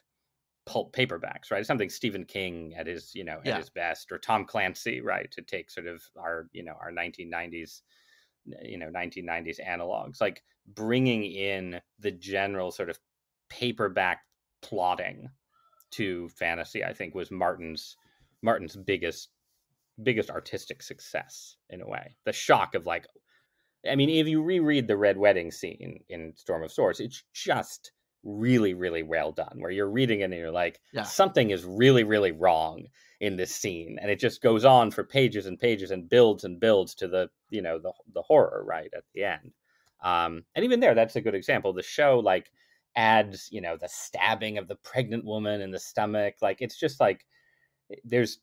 pulp paperbacks, right? Something Stephen King at his, you know, at Yeah. his best, or Tom Clancy, right? To take sort of our, you know, our 1990s, you know, 1990s analogs, like bringing in the general sort of paperback plotting to fantasy, I think was Martin's Martin's biggest biggest artistic success in a way. The shock of like, I mean, if you reread the Red Wedding scene in Storm of Swords, it's just really, really well done. Where you're reading it and you're like, Yeah. something is really, really wrong in this scene, and it just goes on for pages and pages and builds and builds to the you know the the horror right at the end. Um, and even there, that's a good example. The show like adds you know the stabbing of the pregnant woman in the stomach. Like it's just like there's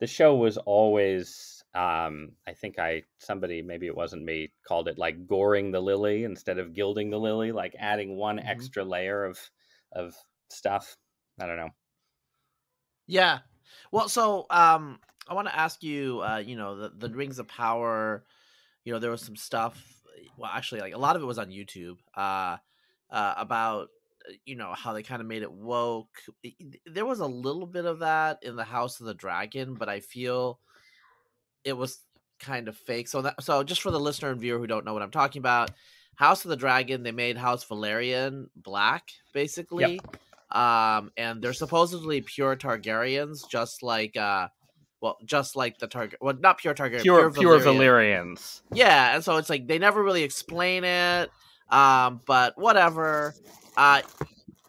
the show was always um i think i somebody maybe it wasn't me called it like goring the lily instead of gilding the lily like adding one Mhm. extra layer of of stuff i don't know Yeah. Well, so um, I want to ask you, uh, you know, the the Rings of Power. You know, there was some stuff. Well, actually, like a lot of it was on YouTube. Uh, uh about you know how they kind of made it woke. There was a little bit of that in the House of the Dragon, but I feel it was kind of fake. So that so just for the listener and viewer who don't know what I'm talking about, House of the Dragon, they made House Velaryon black, basically. Um, and they're supposedly pure Targaryens, just like uh well, just like the Targaryen well not pure Targaryen, Pure, pure Valyrian. Valyrians. Yeah, and so it's like they never really explain it. Um, but whatever. Uh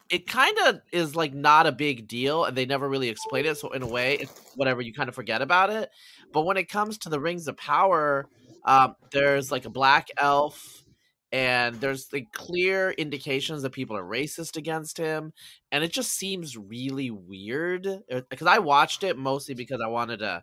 it kind of is like not a big deal and they never really explain it so in a way it's whatever you kind of forget about it but when it comes to the rings of power um, there's like a black elf and there's like clear indications that people are racist against him and it just seems really weird because i watched it mostly because i wanted to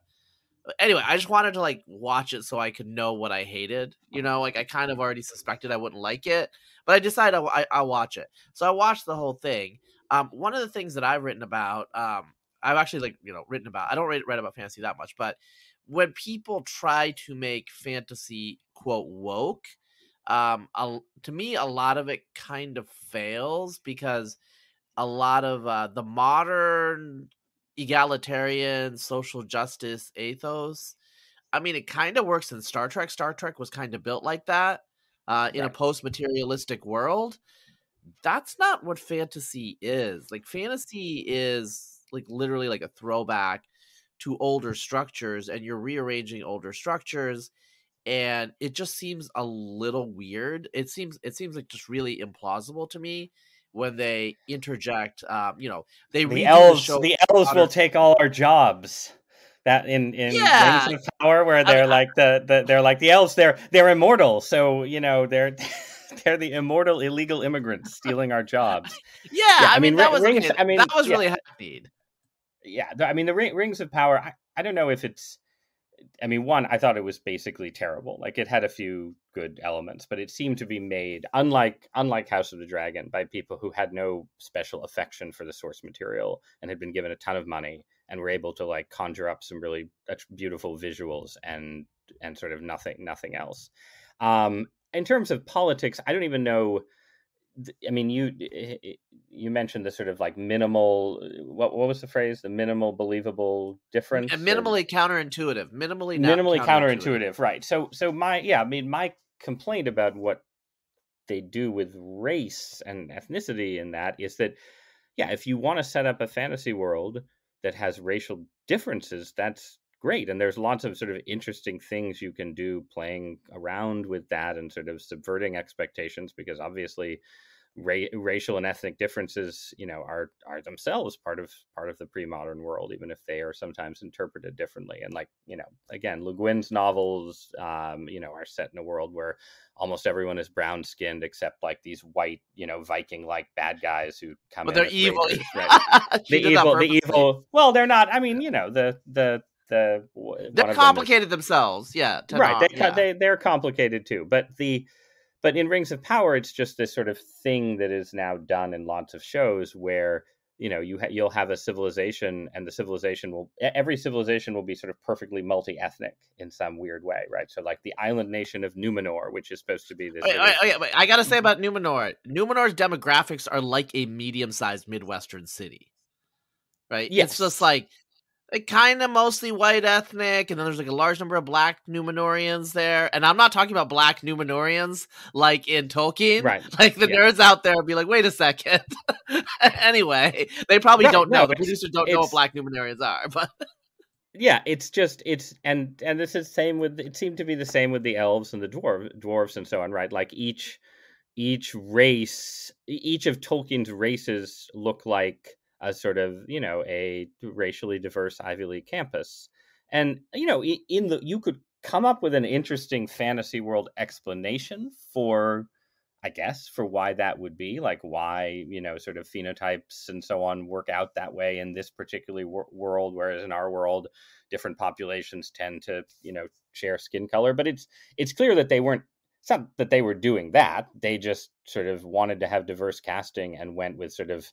anyway i just wanted to like watch it so i could know what i hated you know like i kind of already suspected i wouldn't like it but i decided I, I, i'll watch it. So i watched the whole thing. Um, one of the things that i've written about um, i've actually like you know written about i don't read, read about fantasy that much but when people try to make fantasy quote woke um a, to me a lot of it kind of fails because a lot of uh, the modern egalitarian social justice ethos. I mean it kind of works in star trek. Star trek was kind of built like that uh, in a post-materialistic world. That's not what fantasy is. Like fantasy is like literally like a throwback to older structures and you're rearranging older structures and it just seems a little weird. It seems it seems like just really implausible to me when they interject um you know they the elves show the elves will take all our jobs. That in in Yeah. Rings of Power where they're I- like the, the they're like the elves they're they're immortal. So you know they're *laughs* they're the immortal illegal immigrants stealing our jobs. *laughs* Yeah, Yeah, I, I mean, mean, that was Rings- I mean, that was yeah. really hackneyed yeah i mean the Ring, rings of power I, I don't know if it's i mean one i thought it was basically terrible like it had a few good elements but it seemed to be made unlike unlike house of the dragon by people who had no special affection for the source material and had been given a ton of money and were able to like conjure up some really beautiful visuals and and sort of nothing nothing else. Um in terms of politics i don't even know I mean, you eh, eh, you mentioned the sort of like minimal. uh, What what was the phrase? The minimal believable difference. and or- minimally counterintuitive minimally not minimally counterintuitive, right? So so my yeah, I mean my complaint about what they do with race and ethnicity in that is that yeah, if you want to set up a fantasy world that has racial differences, that's great and there's lots of sort of interesting things you can do playing around with that and sort of subverting expectations because obviously ra- racial and ethnic differences you know are are themselves part of part of the pre-modern world even if they are sometimes interpreted differently. And like you know again le guin's novels um you know are set in a world where almost everyone is brown skinned except like these white you know viking like bad guys who come but they're evil. right? *laughs* The evil the evil well they're not i mean you know the the the w- one of them they're is- complicated themselves yeah right not- they, yeah. they they're complicated too but the but in rings of power it's just this sort of thing that is now done in lots of shows where you know you ha- you'll have a civilization and the civilization will every civilization will be sort of perfectly multi-ethnic in some weird way right so like the island nation of numenor which is supposed to be this Wait, wait, wait, oh, wait, I gotta say mm-hmm. about Numenor. Numenor's demographics are like a medium-sized midwestern city. right? Yes. It's just like Eh, like kind of mostly white ethnic, and then there's like a large number of black Numenorians there. And I'm not talking about black Numenorians like in Tolkien. Right. *laughs* Like the Yeah. nerds out there would be like, wait a second. *laughs* anyway, they probably Right, don't know. no, the producers don't know what black Numenorians are, but yeah it's just it's and and this is same with it seemed to be the same with the elves and the dwarf dwarves and so on right like each each race each of tolkien's races look like a sort of you know a racially diverse ivy league campus. And you know in the you could come up with an interesting fantasy world explanation for i guess for why that would be like why you know sort of phenotypes and so on work out that way in this particular wor- world whereas in our world different populations tend to you know share skin color. But it's it's clear that they weren't it's not that they were doing that. They just sort of wanted to have diverse casting and went with sort of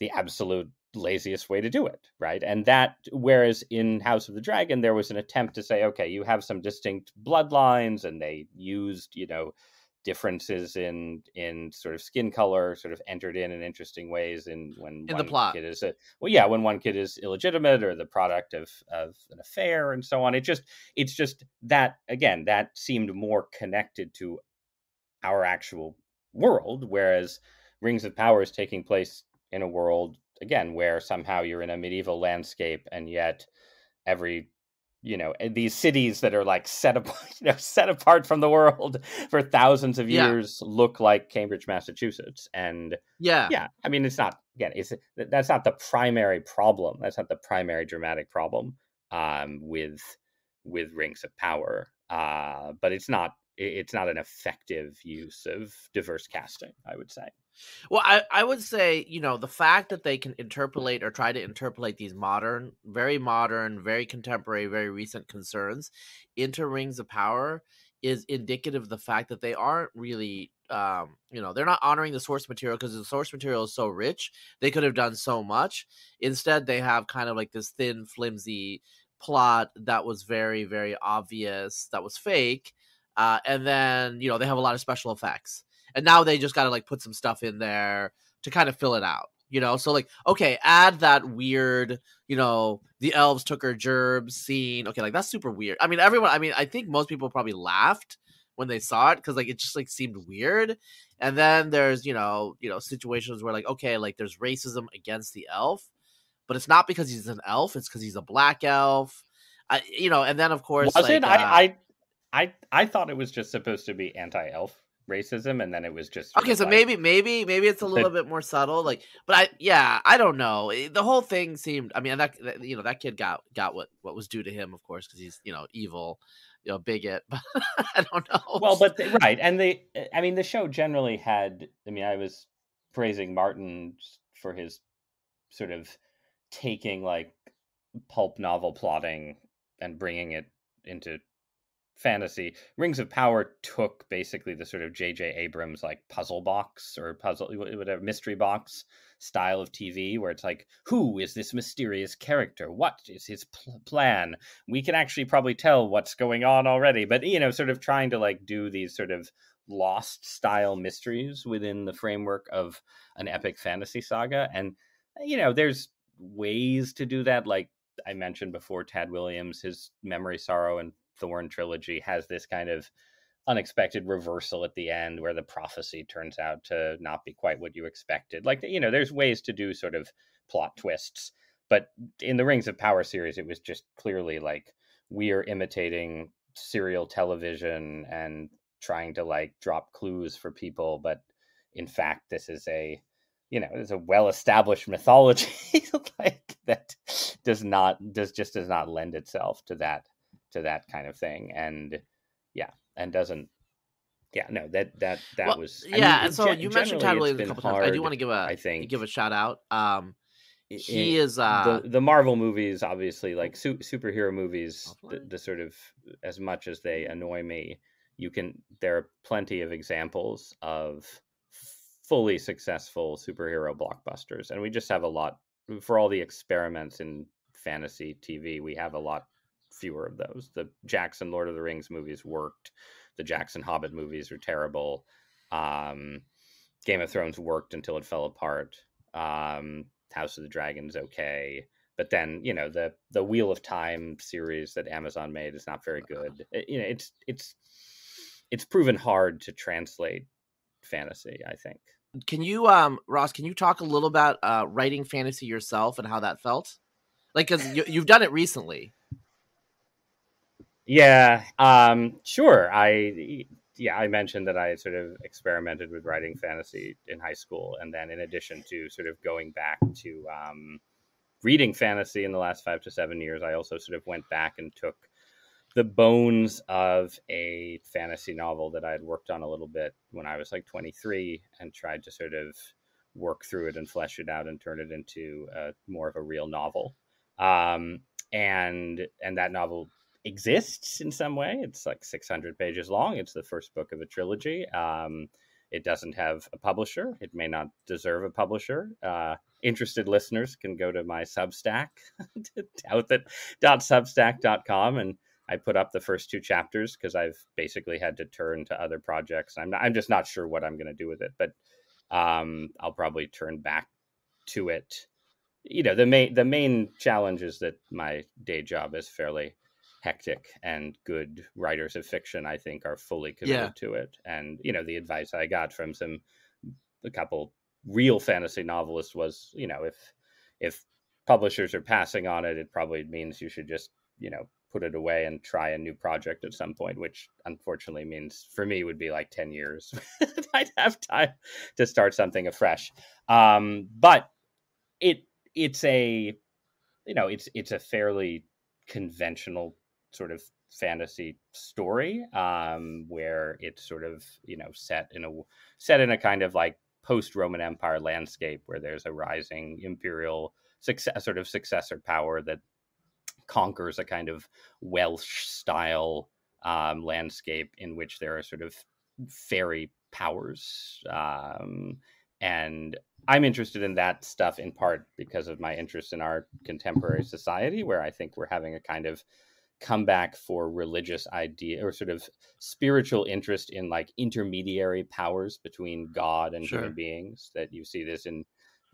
the absolute laziest way to do it right and that whereas in house of the dragon there was an attempt to say okay you have some distinct bloodlines and they used you know differences in in sort of skin color sort of entered in in interesting ways in when In the plot. kid is a well yeah when one kid is illegitimate or the product of of an affair and so on it just it's just that again that seemed more connected to our actual world whereas rings of power is taking place in a world again where somehow you're in a medieval landscape and yet every you know these cities that are like set apart *laughs* you know set apart from the world *laughs* for thousands of Yeah. years look like cambridge massachusetts and yeah. yeah i mean it's not again it's that's not the primary problem that's not the primary dramatic problem um with with rings of power uh but it's not it's not an effective use of diverse casting i would say Well, I, I would say, you know, the fact that they can interpolate or try to interpolate these modern, very modern, very contemporary, very recent concerns into Rings of Power is indicative of the fact that they aren't really, um, you know, they're not honoring the source material because the source material is so rich. They could have done so much. Instead, they have kind of like this thin, flimsy plot that was very, very obvious, that was fake. Uh, and then, you know, they have a lot of special effects. And now they just got to like put some stuff in there to kind of fill it out you know? So like okay add that weird you know the elves took her gerbs scene. Okay like that's super weird. I mean everyone i mean i think most people probably laughed when they saw it because like it just like seemed weird. And then there's you know you know situations where like okay like there's racism against the elf but it's not because he's an elf it's because he's a black elf. I, you know and then of course was like, it uh, I, I i i thought it was just supposed to be anti-elf racism and then it was just Okay, so like- maybe maybe maybe it's a little bit more subtle, like, but I yeah, I don't know. Eh, The whole thing seemed. I mean, that, that you know that kid got got what what was due to him, of course, because he's you know evil, you know bigot. *laughs* But I don't know. well but right and they i mean the show generally had i mean i was praising martin for his sort of taking like pulp novel plotting and bringing it into fantasy. Rings of power took basically the sort of jj abrams like puzzle box or puzzle whatever mystery box style of tv where it's like who is this mysterious character? What is his pl- plan? We can actually probably tell what's going on already but you know sort of trying to like do these sort of lost style mysteries within the framework of an epic fantasy saga. And you know there's ways to do that like i mentioned before tad williams his memory sorrow and thorn trilogy has this kind of unexpected reversal at the end where the prophecy turns out to not be quite what you expected. Like you know there's ways to do sort of plot twists but in the rings of power series it was just clearly like we are imitating serial television and trying to like drop clues for people but in fact this is a you know it's a well established *laughs* mythology like that does not does just does not lend itself to that to that kind of thing and yeah and doesn't yeah no that that that Well, was yeah, and so you mentioned Tad Williams a couple times. I do want to give a I think give a shout out. Um, he i- is uh the the Marvel movies, obviously, like su- superhero movies, the, the sort of as much as they annoy me, you can. There are plenty of examples of fully successful superhero blockbusters, and we just have a lot for all the experiments in fantasy TV. We have a lot fewer of those. The Jackson Lord of the Rings movies worked. The Jackson Hobbit movies are terrible. Um, Game of Thrones worked until it fell apart. Um, House of the Dragon's okay. But then you know the the Wheel of Time series that Amazon made is not very good. It, you know it's it's it's proven hard to translate fantasy. I think. Can you, um, Ross? Can you talk a little about uh, writing fantasy yourself and how that felt? Like, because you, you've done it recently. Yeah, um, sure. I yeah, I mentioned that I sort of experimented with writing fantasy in high school, and then in addition to sort of going back to um, reading fantasy in the last five to seven years, I also sort of went back and took the bones of a fantasy novel that I had worked on a little bit when I was like 23 and tried to sort of work through it and flesh it out and turn it into a, more of a real novel. Um, and and that novel exists in some way. It's like 600 pages long. It's the first book of a trilogy. Um, it doesn't have a publisher. It may not deserve a publisher. Uh, interested listeners can go to my Substack, *laughs* douthat.substack.com, and I put up the first two chapters because I've basically had to turn to other projects. I'm not, I'm just not sure what I'm going to do with it, but um, I'll probably turn back to it. You know, the main the main challenge is that my day job is fairly hectic, and good writers of fiction, I think, are fully committed yeah. to it. And you know, the advice I got from some a couple real fantasy novelists was, you know, if if publishers are passing on it, it probably means you should just you know put it away and try a new project at some point, which unfortunately means for me would be like 10 years. *laughs* I'd have time to start something afresh. Um, but it it's a you know, it's it's a fairly conventional sort of fantasy story um, where it's sort of, you know, set in a set in a kind of like post-Roman Empire landscape where there's a rising imperial success sort of successor power that conquers a kind of Welsh style um, landscape in which there are sort of fairy powers. Um, and I'm interested in that stuff in part because of my interest in our contemporary society, where I think we're having a kind of comeback for religious idea or sort of spiritual interest in like intermediary powers between God and sure. human beings. That you see this in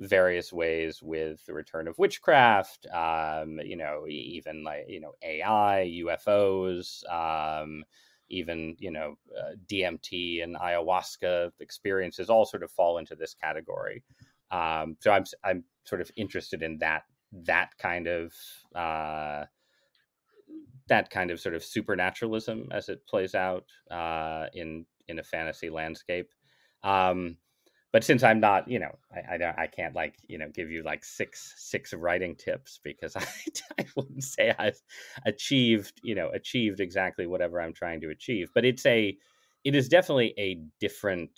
various ways with the return of witchcraft, um, you know, even like, you know, AI, UFOs, um, even, you know, uh, DMT and ayahuasca experiences all sort of fall into this category. Um, so I'm, I'm sort of interested in that, that kind of, uh, that kind of sort of supernaturalism as it plays out uh, in in a fantasy landscape. Um, but since I'm not, you know, I, I, I can't like you know give you like six six writing tips because *laughs* I I wouldn't say I've achieved you know achieved exactly whatever I'm trying to achieve. But it's a it is definitely a different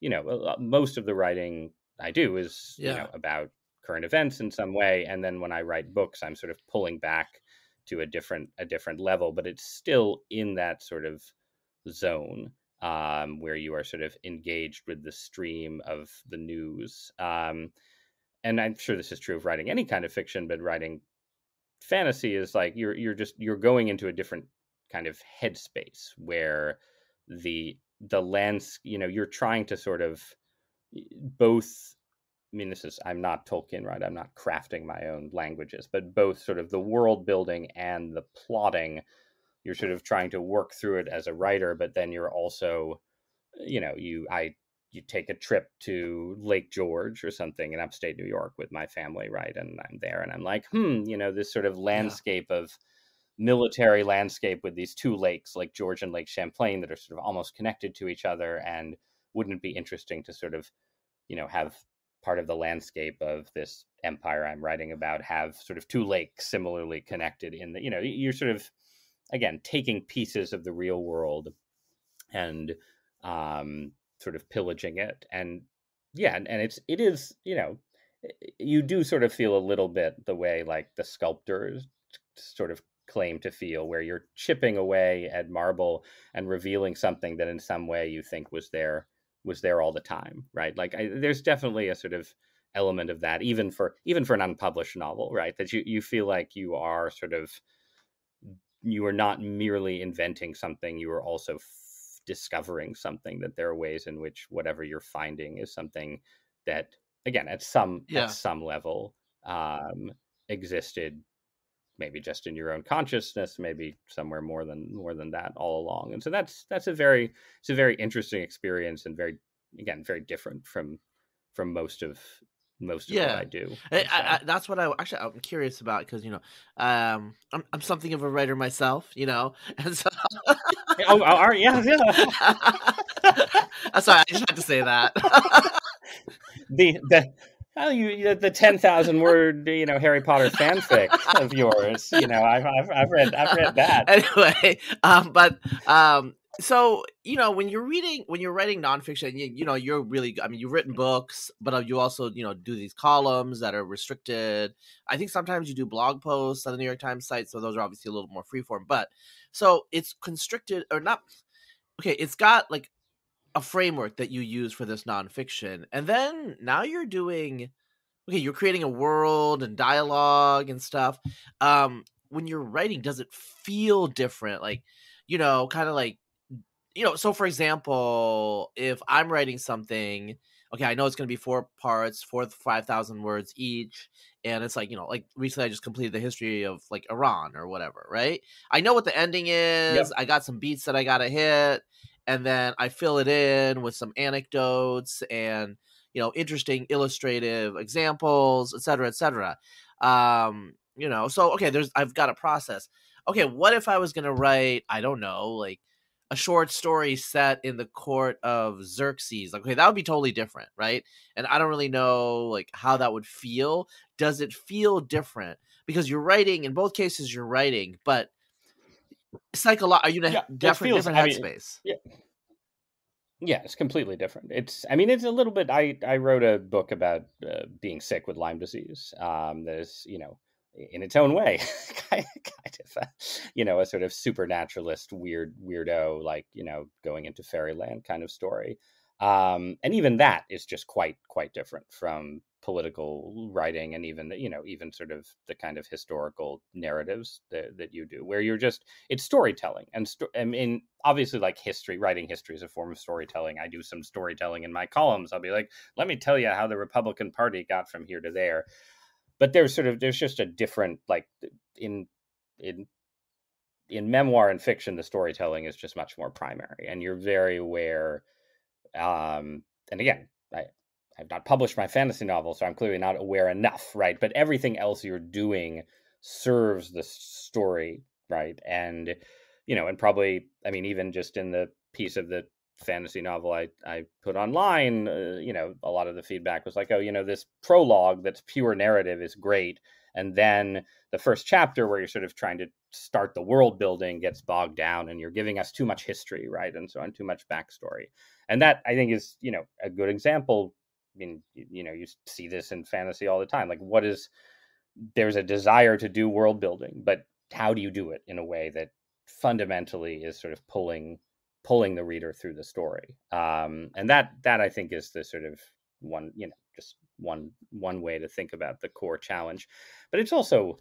you know most of the writing I do is yeah. you know about current events in some way, and then when I write books, I'm sort of pulling back to a different a different level, but it's still in that sort of zone um, where you are sort of engaged with the stream of the news. Um, and I'm sure this is true of writing any kind of fiction, but writing fantasy is like you're you're just you're going into a different kind of headspace where the the lens you know you're trying to sort of both I mean, this is, I'm not Tolkien, right? I'm not crafting my own languages, but both sort of the world building and the plotting you're sort of trying to work through it as a writer but then you're also you know you i you take a trip to lake george or something in upstate new york with my family right and i'm there and i'm like hmm you know this sort of landscape yeah. of military landscape with these two lakes lake george and lake champlain that are sort of almost connected to each other and wouldn't it be interesting to sort of you know have part of the landscape of this empire i'm writing about have sort of two lakes similarly connected in the you know you're sort of again taking pieces of the real world and um, sort of pillaging it. And yeah and, and it's it is you know you do sort of feel a little bit the way like the sculptors sort of claim to feel where you're chipping away at marble and revealing something that in some way you think was there was there all the time right like I, there's definitely a sort of element of that even for even for an unpublished novel right that you you feel like you are sort of you are not merely inventing something you are also f- discovering something that there are ways in which whatever you're finding is something that again at some yeah. at some level um, existed maybe just in your own consciousness maybe somewhere more than more than that all along. And so that's that's a very it's a very interesting experience and very again very different from from most of most of Yeah. what i do. I, I, I, that's what I actually I'm curious about because you know um I'm I'm something of a writer myself you know? *laughs* And so oh, oh, all right, yeah yeah. *laughs* I'm sorry I just had to say that. *laughs* The the well, you the ten thousand word you know Harry Potter fanfic of yours. You know, I've I've, I've read I've read that. *laughs* anyway um but um so you know when you're reading when you're writing nonfiction you, you know you're really i mean you've written books but uh, you also you know do these columns that are restricted i think sometimes you do blog posts on the new york times site so those are obviously a little more freeform but so it's constricted or not okay it's got like a framework that you use for this nonfiction and then now you're doing okay you're creating a world and dialogue and stuff um when you're writing does it feel different? Like you know kind of like you know so for example if i'm writing something okay i know it's going to be four parts four to five thousand words each and it's like you know like recently i just completed the history of like iran or whatever right? I know what the ending is i got some beats that i gotta hit and then i fill it in with some anecdotes and you know interesting illustrative examples et cetera et cetera. Um you know so okay there's i've got a process. Okay what if i was gonna write i don't know like a short story set in the court of xerxes? Like okay that would be totally different right? And i don't really know like how that would feel. Does it feel different? Because you're writing in both cases you're writing but psycholo- are you in a Yeah, different feels- different I mean, headspace Yeah, it's completely different. It's I mean it's a little bit. I I wrote a book about uh, being sick with Lyme disease. Um, that is you know in its own way *laughs* kind of a, you know a sort of supernaturalist weird weirdo like you know going into fairyland kind of story um and even that is just quite quite different from political writing and even you know even sort of the kind of historical narratives that, that you do where you're just it's storytelling and sto- i mean obviously like history writing history is a form of storytelling. I do some storytelling in my columns. I'll be like let me tell you how the republican party got from here to there. But there's sort of there's just a different like in in in memoir and fiction the storytelling is just much more primary and you're very aware um and again i i've not published my fantasy novel so i'm clearly not aware enough right but everything else you're doing serves the story right and you know and probably i mean even just in the piece of the fantasy novel I, I put online, uh, you know, a lot of the feedback was like, oh, you know, this prologue that's pure narrative is great. And then the first chapter where you're sort of trying to start the world building gets bogged down and you're giving us too much history, right? And so on, too much backstory. And that I think is, you know, a good example. I mean, you, know, you see this in fantasy all the time. Like, what is there's a desire to do world building, but how do you do it in a way that fundamentally is sort of pulling pulling the reader through the story um, and that that i think is the sort of one you know just one one way to think about the core challenge but it's also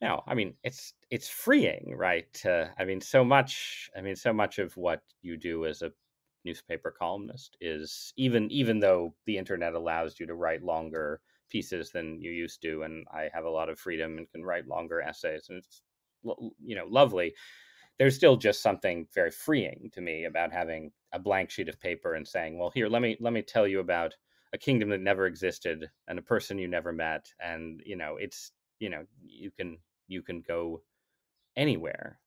you know i mean it's it's freeing right uh, i mean so much i mean so much of what you do as a newspaper columnist is even even though the internet allows you to write longer pieces than you used to and i have a lot of freedom and can write longer essays and it's you know lovely there's still just something very freeing to me about having a blank sheet of paper and saying, "Well, here, let me let me tell you about a kingdom that never existed and a person you never met." And you know, it's you know, you can you can go anywhere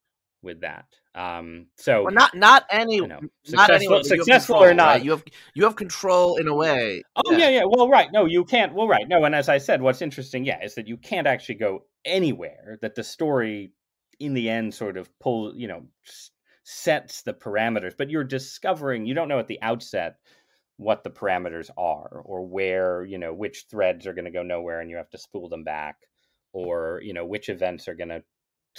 with that. Um, so well not not any you know, not successful, successful control, or not, right? you have you have control in a way Oh yeah. yeah, Well, right. No, you can't. Well, right. No, and as I said, what's interesting, yeah, is that you can't actually go anywhere. That the story, in the end, sort of pull, you know, sets the parameters. But you're discovering. You don't know at the outset what the parameters are, or where you know which threads are going to go nowhere, and you have to spool them back, or you know which events are going to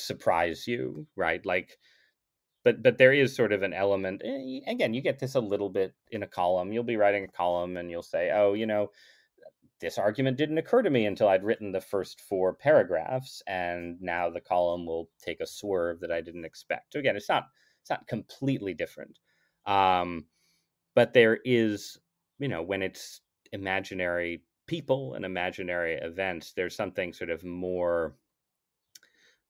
surprise you, right? Like but but there is sort of an element eh, again you get this a little bit in a column you'll be writing a column and you'll say oh you know this argument didn't occur to me until i'd written the first four paragraphs and now the column will take a swerve that i didn't expect so again it's not it's not completely different um but there is you know when it's imaginary people and imaginary events, there's something sort of more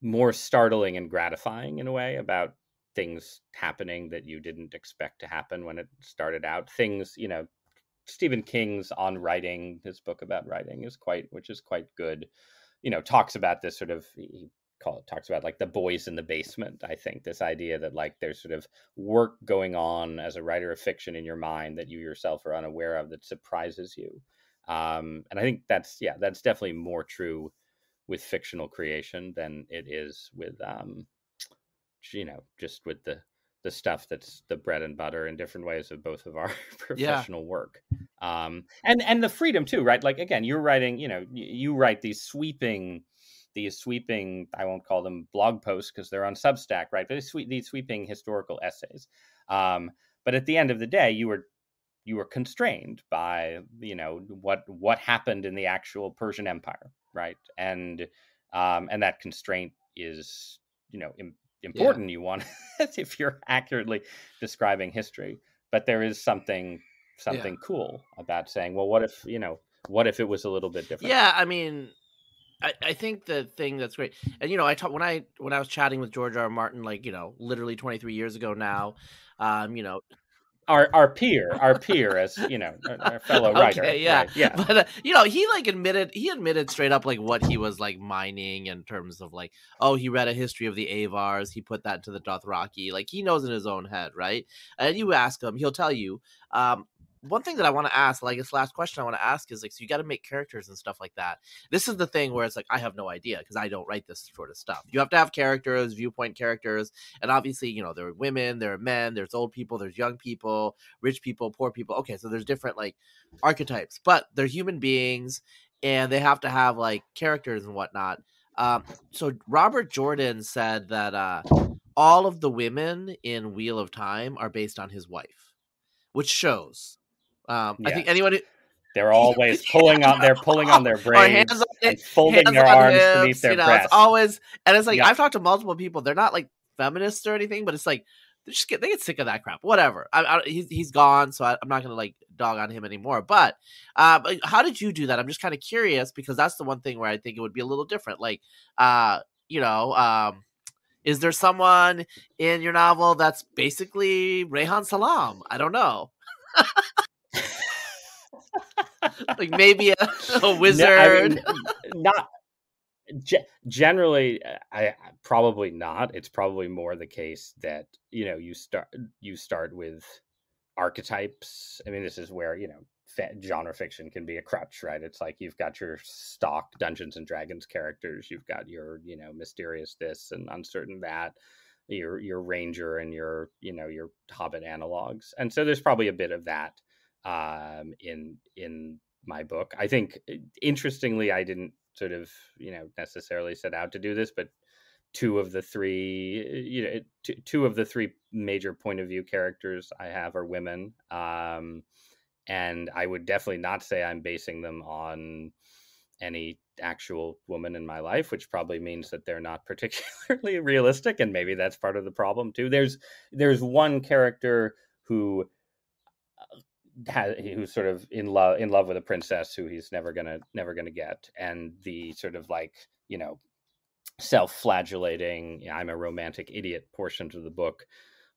more startling and gratifying in a way about things happening that you didn't expect to happen when it started out. Things, you know, Stephen King's on writing, his book about writing is quite, which is quite good. You know, talks about this sort of he call it talks about like the boys in the basement. I think this idea that like there's sort of work going on as a writer of fiction in your mind that you yourself are unaware of that surprises you. Um, and I think that's yeah, that's definitely more true with fictional creation than it is with um, you know just with the the stuff that's the bread and butter in different ways of both of our *laughs* professional yeah. work. Um and and the freedom too right? Like again you're writing you know you write these sweeping these sweeping i won't call them blog posts because they're on substack right? But these, these sweeping historical essays. Um but at the end of the day you were you were constrained by you know what what happened in the actual persian empire right and um and that constraint is you know important yeah. you want *laughs* if you're accurately describing history but there is something something yeah. cool about saying well what if you know what if it was a little bit different yeah i mean I, I think the thing that's great and you know i talked when i when i was chatting with george r. r martin like you know literally 23 years ago now um you know our our peer, our peer, as you know, our fellow *laughs* writer. Okay, yeah, right, yeah. But uh, you know, he like admitted he admitted straight up like what he was like mining in terms of like, oh, he read a history of the Avars, he put that into the Dothraki. Like he knows in his own head, right? And you ask him, he'll tell you. Um, one thing that I want to ask, like this last question I want to ask is like, so you got to make characters and stuff like that. This is the thing where it's like, I have no idea because I don't write this sort of stuff. You have to have characters, viewpoint characters. And obviously, you know, there are women, there are men, there's old people, there's young people, rich people, poor people. Okay. So there's different like archetypes, but they're human beings and they have to have like characters and whatnot. Um, so Robert Jordan said that uh, all of the women in Wheel of Time are based on his wife, which shows um, yeah. I think anyone. Who, they're always pulling on. They're pulling on their *laughs* braids on and folding their arms hips, beneath their you know, breasts. It's always, and it's like yeah. I've talked to multiple people. They're not like feminists or anything, but it's like they just get they get sick of that crap. Whatever. I, I, he's he's gone, so I, am not gonna like dog on him anymore. But, uh, but how did you do that? I'm just kind of curious because that's the one thing where I think it would be a little different. Like, uh, you know, um, is there someone in your novel that's basically Reihan Salam? I don't know. *laughs* like maybe a, *laughs* a wizard. No, I mean, not generally. I probably not. It's probably more the case that you know you start you start with archetypes. I mean, this is where you know genre fiction can be a crutch, right? It's like you've got your stock Dungeons and Dragons characters, you've got your you know mysterious this and uncertain that your your ranger and your you know your hobbit analogs and so there's probably a bit of that um, in in my book. I think eh, interestingly, I didn't sort of you know necessarily set out to do this, but two of the three eh, you know two, two of the three major point of view characters I have are women, um, and I would definitely not say I'm basing them on any actual woman in my life which probably means that they're not *laughs* particularly realistic and maybe that's part of the problem too there's there's one character who who's sort of in love in love with a princess who he's never gonna never gonna get, and the sort of like you know self-flagellating i'm a romantic idiot portions of the book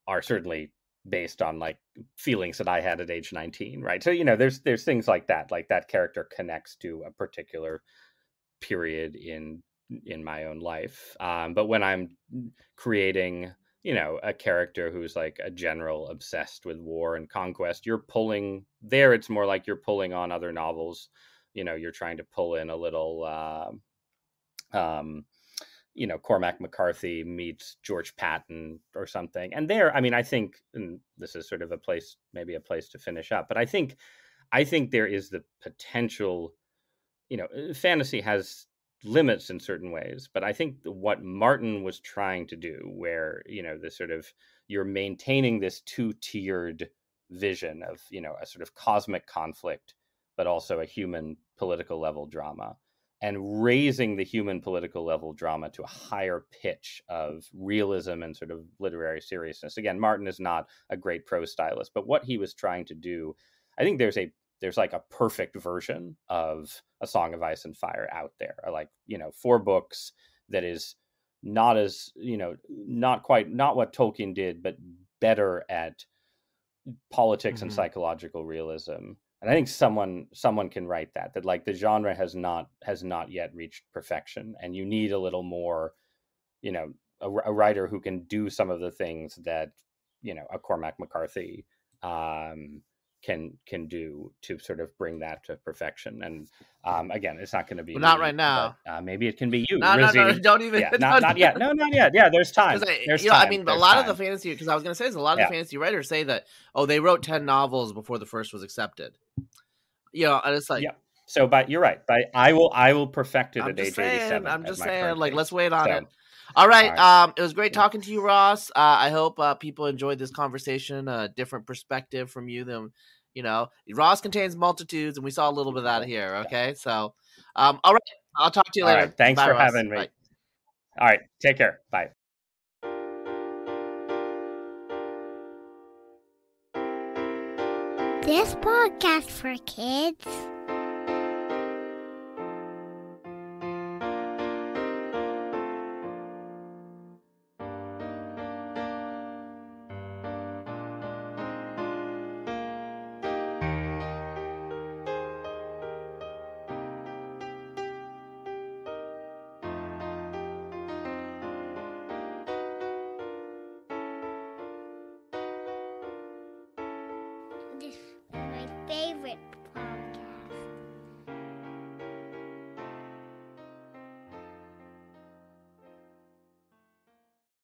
are certainly based on like feelings that i had at age 19 right? So you know there's there's things like that like that character connects to a particular period in in my own life. Um, but when i'm creating you know a character who's like a general obsessed with war and conquest you're pulling there it's more like you're pulling on other novels you know you're trying to pull in a little uh, um you know cormac mccarthy meets george patton or something and there i mean i think and this is sort of a place maybe a place to finish up but i think i think there is the potential you know uh, fantasy has limits in certain ways but i think what martin was trying to do where you know this sort of you're maintaining this two-tiered vision of you know a sort of cosmic conflict but also a human political level drama and raising the human political level drama to a higher pitch of realism and sort of literary seriousness. Again martin is not a great prose stylist but what he was trying to do i think there's a there's like a perfect version of a Song of Ice and Fire out there. Like you know, four books that is not as you know, not quite not what Tolkien did, but better at politics mm-hmm. and psychological realism and i think someone someone can write that that like the genre has not has not yet reached perfection and you need a little more you know a, a writer who can do some of the things that you know a cormac mccarthy um can can do to sort of bring that to perfection. And um, again, it's not going to be well, not right now. But, uh, maybe it can be you. No, no, no, *laughs* don't even. Yeah, *laughs* not, not, not yet. No, not yet. Yeah, there's time. I, there's you know, time. I mean, there's a lot time. of the fantasy because I was going to say is a lot of yeah. the fantasy writers say that oh they wrote ten novels before the first was accepted. You know, and it's like yeah. So, but you're right. But I will, I will perfect it I'm at just age saying, 87. I'm just saying, like, let's wait on so, it. All right. All right. Um, it was great talking to you, Ross. Uh, I hope uh, people enjoyed this conversation. A different perspective from you than you know. Ross contains multitudes, and we saw a little bit of that here. Okay, so um, all right. I'll talk to you All later. right. Thanks Bye, for Ross. having me. Bye. All right. Take care. Bye. This podcast for kids.